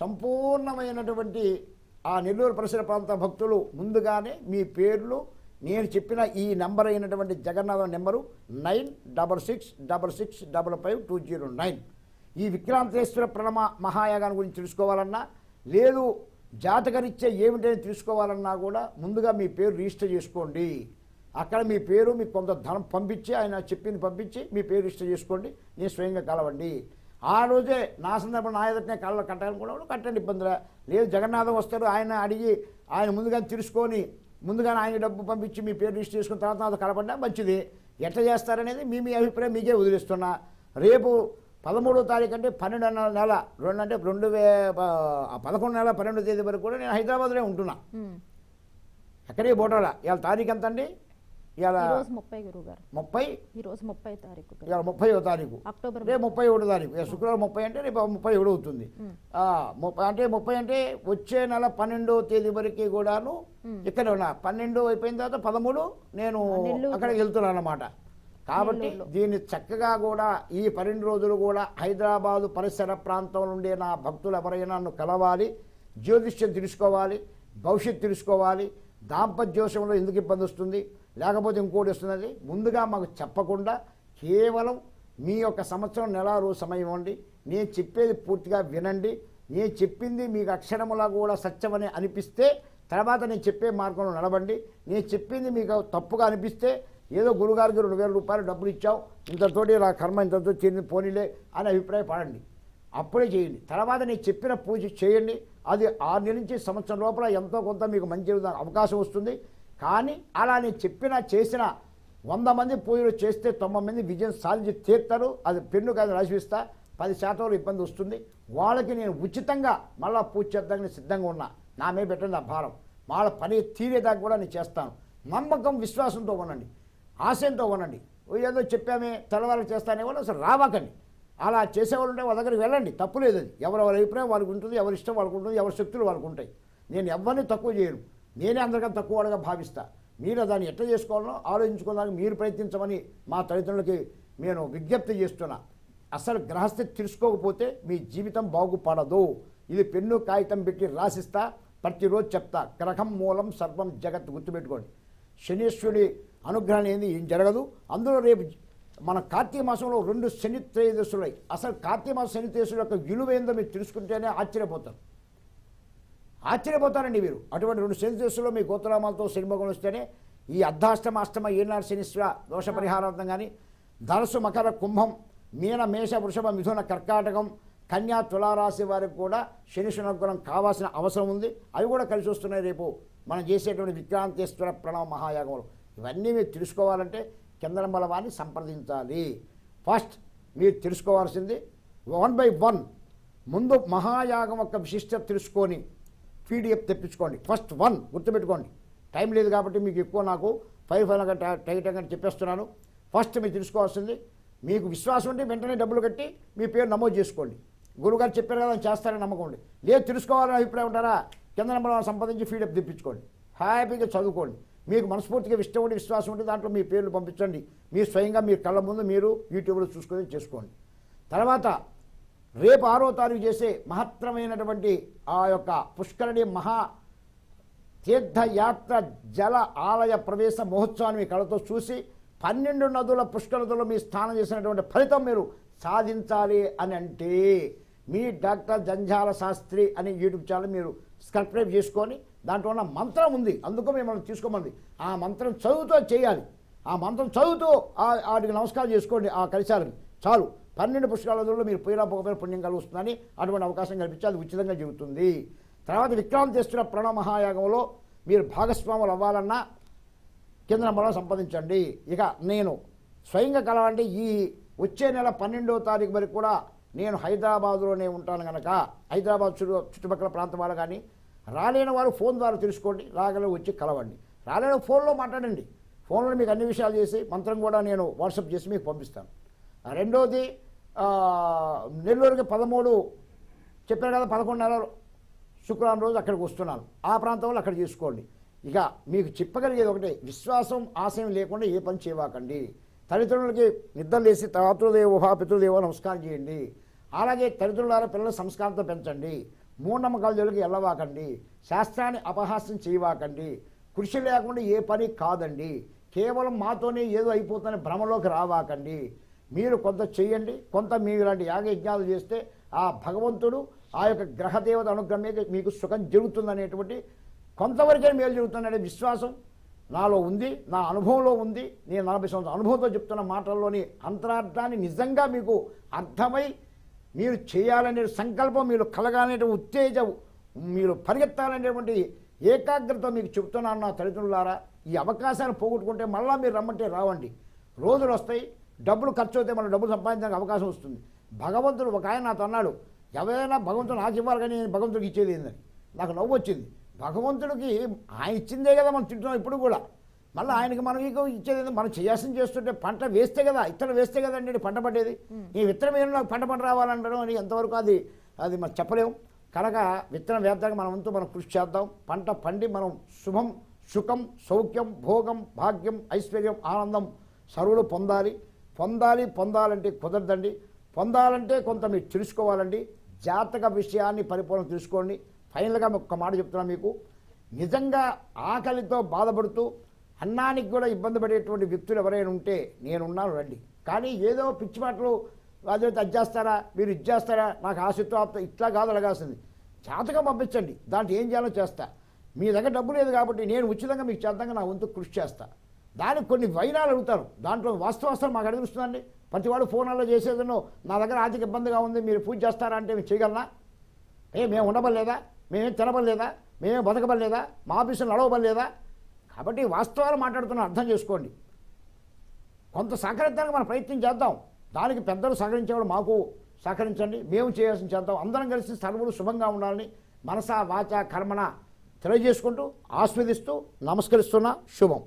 సంపూర్ణమైనటువంటి ఆ నెల్లూరు పరిసర ప్రాంత భక్తులు ముందుగానే మీ పేర్లు నేను చెప్పిన ఈ నెంబర్ అయినటువంటి Jagannatham number nine double six double six double five two zero nine. ఈ విక్రాంతేశ్వర ప్రణమ మహాయాగాన్ని గురించి తెలుసుకోవాలన్నా లేదు జాతకరీత్యా ఏమిటని తెలుసుకోవాలన్నా కూడా ముందుగా మీ పేరు రిజిస్టర్ చేసుకోండి. అక్కడ మీ పేరు మీకు కొంత ధనం పంపించి ఆయన చెప్పింది పంపించి మీ పేరు రిజిస్టర్ చేసుకోండి నేను స్వయంగా కలవండి. ఆ రోజే నా సందర్భం నా ఎదుటనే కళ్ళ కట్టాలనుకున్నప్పుడు కట్టండి ఇబ్బందిలే. లేదు జగన్నాథం వస్తారు ఆయన అడిగి ఆయన ముందుగా తెలుసుకొని ముందుగానే ఆయన డబ్బు పంపించి మీ పేరు రిజిస్టర్ చేసుకున్న తర్వాత నాతో కలపడినా మంచిది. ఎట్లా చేస్తారనేది మీ మీ అభిప్రాయం మీకే వదిలేస్తున్నా. రేపు పదమూడో తారీఖు అంటే పన్నెండు నెల రెండు అంటే రెండు వే పదకొండు నెల పన్నెండో తేదీ వరకు కూడా నేను హైదరాబాద్లో ఉంటున్నా. ఉమ్. ఎక్కడే బోటాల ఇవాళ తారీఖు ఎంత అండి ఇవాళ ముప్పై ముప్పై? ఈ రోజు ముప్పై తారీఖు ఇవాళ ముప్పైవ తారీఖు. అక్టోబర్ రేపు ముప్పై ఒకటో తారీఖు. శుక్రవారం ముప్పై అంటే రేపు ముప్పై ఒకటి అవుతుంది. అంటే ముప్పై అంటే వచ్చే నెల పన్నెండో తేదీ వరకు కూడాను ఇక్కడ ఉన్నా. పన్నెండు అయిపోయిన తర్వాత పదమూడు నేను. అక్కడికి వెళ్తున్నాను అన్నమాట. కాబట్టి. దీన్ని చక్కగా కూడా ఈ పన్నెండు రోజులు కూడా హైదరాబాదు పరిసర ప్రాంతంలో ఉండే నా భక్తులు ఎవరైనా నన్ను కలవాలి జ్యోతిష్యం తెలుసుకోవాలి భవిష్యత్తు తెలుసుకోవాలి దాంపత్యోషంలో ఎందుకు ఇబ్బంది వస్తుంది లేకపోతే ఇంకోటి వస్తున్నది? ముందుగా మాకు చెప్పకుండా కేవలం మీ యొక్క సంవత్సరం నెల రోజు సమయం ఇవ్వండి. నేను చెప్పేది పూర్తిగా వినండి. నేను చెప్పింది మీకు అక్షరములా కూడా సత్యమని అనిపిస్తే తర్వాత నేను చెప్పే మార్గంలో నడవండి. నేను చెప్పింది మీకు తప్పుగా అనిపిస్తే ఏదో గురుగారికి రెండు వేల రూపాయలు డబ్బులు ఇచ్చావు ఇంతతోటి నా కర్మ ఇంతతో చేరింది పోనీలే అని అభిప్రాయపడండి అప్పుడే చేయండి. తర్వాత నేను చెప్పిన పూజ చేయండి. అది ఆరు నెల నుంచి సంవత్సరం లోపల ఎంతో కొంత మీకు మంచి అవకాశం వస్తుంది. కానీ అలా నేను చెప్పిన చేసిన వంద మంది పూజలు చేస్తే తొంభై మంది విజయం సాధించి తీర్తారు. అది పెన్ను కాదు రాసిస్తా పది శాతంలో ఇబ్బంది వస్తుంది. వాళ్ళకి నేను ఉచితంగా మళ్ళా పూజ చేద్దామని సిద్ధంగా ఉన్నా. నా మీద పెట్టండి ఆ భారం. వాళ్ళ పని తీరేదాకా కూడా నేను చేస్తాను. నమ్మకం విశ్వాసంతో ఉండండి. ఆశయంతో ఉండండి. ఏదో చెప్పామే తెల్లవారు చేస్తానే వాళ్ళు అసలు రావాకండి. అలా చేసేవాళ్ళు ఉంటే వాళ్ళ దగ్గరికి వెళ్ళండి. తప్పు లేదు అది. ఎవరెవరి అభిప్రాయం వాళ్ళకు ఉంటుంది ఎవరి ఇష్టం వాళ్ళకు ఉంటుంది ఎవరి శక్తులు వాళ్ళకు ఉంటాయి. నేను ఎవరిని తక్కువ చేయను. నేనే అందరికన్నా తక్కువ భావిస్తా. మీరు దాన్ని ఎట్లా చేసుకోవాలనో ఆలోచించుకోవడానికి మీరు ప్రయత్నించమని మా తల్లిదండ్రులకి నేను విజ్ఞప్తి చేస్తున్నా. అసలు గ్రహస్థితి తెలుసుకోకపోతే మీ జీవితం బాగుపడదు. ఇది పెన్ను కాగితం పెట్టి రాసిస్తా ప్రతిరోజు చెప్తా. గ్రహం మూలం సర్వం జగత్ గుర్తుపెట్టుకోండి. శనీశ్వరుడి అనుగ్రహం ఏంది ఏం జరగదు. అందులో రేపు మన కార్తీక మాసంలో రెండు శని త్రయోదశులు అసలు కార్తీక మాసం శని త్రయోదశుల యొక్క విలువ ఏందో మీరు తెలుసుకుంటేనే ఆశ్చర్యపోతారు. ఆశ్చర్యపోతారండి మీరు అటువంటి రెండు శని దశలో మీ గోత్రనామాలతో శనిభోగం వస్తేనే ఈ అర్ధాష్టమ అష్టమ ఏనాడు శనిశ్వ దోష పరిహారార్థం కానీ ధనస్సు మకర కుంభం మీన మేష వృషభ మిథున కర్కాటకం కన్యా తులారాశి వారికి కూడా శనిశ్వర అనుగ్రహం కావాల్సిన అవసరం ఉంది. అవి కూడా కలిసి వస్తున్నాయి రేపు మనం చేసేటువంటి విక్రాంతేశ్వర ప్రణవ మహాయాగంలో ఇవన్నీ మీరు తెలుసుకోవాలంటే చంద్రమల వారిని సంప్రదించాలి. ఫస్ట్ మీరు తెలుసుకోవాల్సింది వన్ బై వన్ ముందు మహాయాగం యొక్క విశిష్టత తెలుసుకొని పీడిఎఫ్ తెప్పించుకోండి. ఫస్ట్ వన్ గుర్తుపెట్టుకోండి. టైం లేదు కాబట్టి మీకు ఎక్కువ నాకు ఫైవ్ ఫైవ్ టైట్ అని చెప్పేస్తున్నాను. ఫస్ట్ మీరు తెలుసుకోవాల్సింది మీకు విశ్వాసం ఉంటే వెంటనే డబ్బులు కట్టి మీ పేరు నమోదు చేసుకోండి. గురుగారు చెప్పారు కదా చేస్తారని నమ్మకం ఉంది. లేదు తెలుసుకోవాలని అభిప్రాయం ఉంటారా కింద నెంబర్ సంపాదించి ఫీడప్ తెప్పించుకోండి. హ్యాపీగా చదువుకోండి. మీకు మనస్ఫూర్తిగా ఇష్టం ఉండి విశ్వాసం ఉంటే దాంట్లో మీ పేర్లు పంపించండి. మీరు స్వయంగా మీ కళ్ళ ముందు మీరు యూట్యూబ్లో చూసుకొని చేసుకోండి. తర్వాత రేపు ఆరో తారీఖు చేసే మహత్తరమైనటువంటి ఆ యొక్క పుష్కరణి మహా తీర్థయాత్ర జల ఆలయ ప్రవేశ మహోత్సవాన్ని మీ కళతో చూసి పన్నెండు నదుల పుష్కరతలో మీ స్నానం చేసినటువంటి ఫలితం మీరు సాధించాలి అని అంటే మీ డాక్టర్ జంజాల శాస్త్రి అని యూట్యూబ్ ఛానల్ మీరు సబ్స్క్రైబ్ చేసుకొని దాంట్లో ఉన్న మంత్రం ఉంది. అందుకు మిమ్మల్ని తీసుకోమంది. ఆ మంత్రం చదువుతూ చేయాలి. ఆ మంత్రం చదువుతూ ఆ- వాటికి నమస్కారం చేసుకోండి ఆ కలిశాలని చాలు. పన్నెండు పుష్కరాలలో మీరు పోయినా పోకపోయినా పుణ్యం కలుగుతుందని అటువంటి అవకాశం కల్పించి అది ఉచితంగా జరుగుతుంది. తర్వాత విక్రాంతేశ్వర ప్రణవ మహాయాగంలో మీరు భాగస్వాములు అవ్వాలన్నా కేంద్ర నంబర్లో సంపాదించండి. ఇక నేను స్వయంగా కలవంటే ఈ వచ్చే నెల పన్నెండవ తారీఖు వరకు కూడా నేను హైదరాబాదులోనే ఉంటాను కనుక హైదరాబాద్ చుట్టూ చుట్టుపక్కల ప్రాంతం వాళ్ళు కానీ రాలేని వారు ఫోన్ ద్వారా తెలుసుకోండి. రాగల వచ్చి కలవండి. రాలేని ఫోన్లో మాట్లాడండి. ఫోన్లో మీకు అన్ని విషయాలు చేసి మంత్రం కూడా నేను వాట్సాప్ చేసి మీకు పంపిస్తాను. రెండవది నెల్లూరుకి పదమూడు చెప్పాను కదా పదకొండున్నర శుక్రవారం రోజు అక్కడికి వస్తున్నాను. ఆ ప్రాంతంలో అక్కడ చేసుకోండి. ఇక మీకు చెప్పగలిగేది ఒకటే విశ్వాసం ఆశయం లేకుండా ఏ పని చేయవాకండి. తల్లిదండ్రులకి నిద్రలేసి తాతృదేవ ఉహా పితృదేవో నమస్కారం చేయండి. అలాగే తల్లిదండ్రుల పిల్లల సంస్కారంతో పెంచండి. మూఢనమ్మకాల జోలికి వెళ్ళవాకండి. శాస్త్రాన్ని అపహాస్యం చేయవాకండి. కృషి లేకుండా ఏ పని కాదండి. కేవలం మాతోనే ఏదో అయిపోతుందని భ్రమలోకి రావాకండి. మీరు కొంత చేయండి కొంత మీరు ఇలాంటి యాగయజ్ఞాలు చేస్తే ఆ భగవంతుడు ఆ యొక్క గ్రహదేవత అనుగ్రహం మీకు సుఖం జరుగుతుందనేటువంటి కొంతవరకే మేలు జరుగుతుందనే విశ్వాసం నాలో ఉంది నా అనుభవంలో ఉంది. నేను నలభై సంవత్సరాల అనుభవంతో చెప్తున్న మాటల్లోని అంతరార్థాన్ని నిజంగా మీకు అర్థమై మీరు చేయాలనే సంకల్పం మీరు కలగాలనే ఉత్తేజం మీరు పరిగెత్తాలనేటువంటి ఏకాగ్రత మీకు చెప్తున్నాను నా తల్లిదండ్రులారా. ఈ అవకాశాన్ని పోగొట్టుకుంటే మళ్ళీ మీరు రమ్మంటే రావండి. రోజులు వస్తాయి డబ్బులు ఖర్చు అవుతే మన డబ్బులు సంపాదించడానికి అవకాశం వస్తుంది. భగవంతుడు ఒక ఆయన నాతో అన్నాడు ఎవరైనా భగవంతుడు నాకు ఇవ్వాలి కానీ నేను భగవంతుడికి ఇచ్చేది ఏందని? నాకు నవ్వు వచ్చింది. భగవంతుడికి ఆయన ఇచ్చిందే కదా మనం తింటున్నాం ఇప్పుడు కూడా. మళ్ళీ ఆయనకి మనం ఇక ఇచ్చేది? మనం చేయాల్సింది చేస్తుంటే పంట వేస్తే కదా ఇత్తనం వేస్తే కదండి పంట పడేది ఈ విత్తనం ఏం నాకు పంట పంట రావాలంటారు అని ఎంతవరకు అది అది మనం చెప్పలేము కనుక విత్తనం వేద్దాక మనం వంతు మనం కృషి చేద్దాం. పంట పండి మనం శుభం సుఖం సౌఖ్యం భోగం భాగ్యం ఐశ్వర్యం ఆనందం సర్వులు పొందాలి. పొందాలి పొందాలంటే కుదరదండి. పొందాలంటే కొంత మీరు తెలుసుకోవాలండి. జాతక విషయాన్ని పరిపూర్ణ తెలుసుకోండి. ఫైనల్గా ఒక మాట చెప్తున్నాను మీకు. నిజంగా ఆకలితో బాధపడుతూ అన్నానికి కూడా ఇబ్బంది పడేటువంటి వ్యక్తులు ఎవరైనా ఉంటే నేనున్నాను రండి. కానీ ఏదో పిచ్చి మాటలు అదే అది చేస్తారా మీరు ఇది చేస్తారా నాకు ఆశతో ఇట్లా కాదు అడగాల్సింది. జాతకం పంపించండి. దాంట్లో ఏం చేయాలో చేస్తా. మీ దగ్గర డబ్బు లేదు కాబట్టి నేను ఉచితంగా మీకు చేద్దాంగా నా వంతు కృషి చేస్తా. దానికి కొన్ని వైనాలు అడుగుతారు. దాంట్లో వాస్తవాస్తాలు మాకు అడిగిస్తుందండి ప్రతివాడు ఫోన్లలో చేసేదనో నా దగ్గర ఆర్థిక ఇబ్బందిగా ఉంది మీరు పూజ చేస్తారా అంటే మేము చేయగలనా? ఏ మేము ఉండబడలేదా? మేమేం తినబడలేదా? మేమేం బతకబడలేదా? మా ఆఫీసులు నడవబడలేదా? కాబట్టి వాస్తవాలు మాట్లాడుతున్న అర్థం చేసుకోండి. కొంత సహకరించడానికి మనం ప్రయత్నం చేద్దాం. దానికి పెద్దలు సహకరించేవాడు మాకు సహకరించండి. మేము చేయాల్సిన చేద్దాం. అందరం కలిసి సర్వులు శుభంగా ఉండాలని మనస వాచ కర్మణ తెలియజేసుకుంటూ ఆస్వాదిస్తూ నమస్కరిస్తున్నా. శుభం.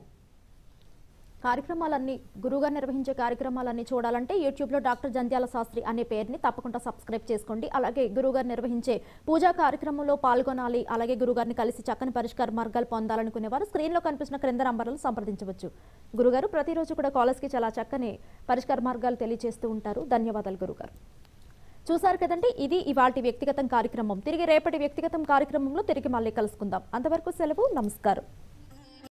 కార్యక్రమాలన్నీ గురువుగారు నిర్వహించే కార్యక్రమాలన్నీ చూడాలంటే యూట్యూబ్లో డాక్టర్ జంధ్యాల శాస్త్రి అనే పేరుని తప్పకుండా సబ్స్క్రైబ్ చేసుకోండి. అలాగే గురువుగారు నిర్వహించే పూజా కార్యక్రమంలో పాల్గొనాలి. అలాగే గురుగారిని కలిసి చక్కని పరిష్కార మార్గాలు పొందాలనుకునే వారు స్క్రీన్లో కనిపిస్తున్న క్రింద నంబర్లను సంప్రదించవచ్చు. గురుగారు ప్రతిరోజు కూడా కాలర్స్కి చాలా చక్కని పరిష్కార మార్గాలు తెలియజేస్తూ ఉంటారు. ధన్యవాదాలు గురుగారు చూసారు కదండి ఇది ఇవాటి వ్యక్తిగతం కార్యక్రమం. తిరిగి రేపటి వ్యక్తిగతం కార్యక్రమంలో తిరిగి మళ్ళీ కలుసుకుందాం. అంతవరకు సెలవు నమస్కారం.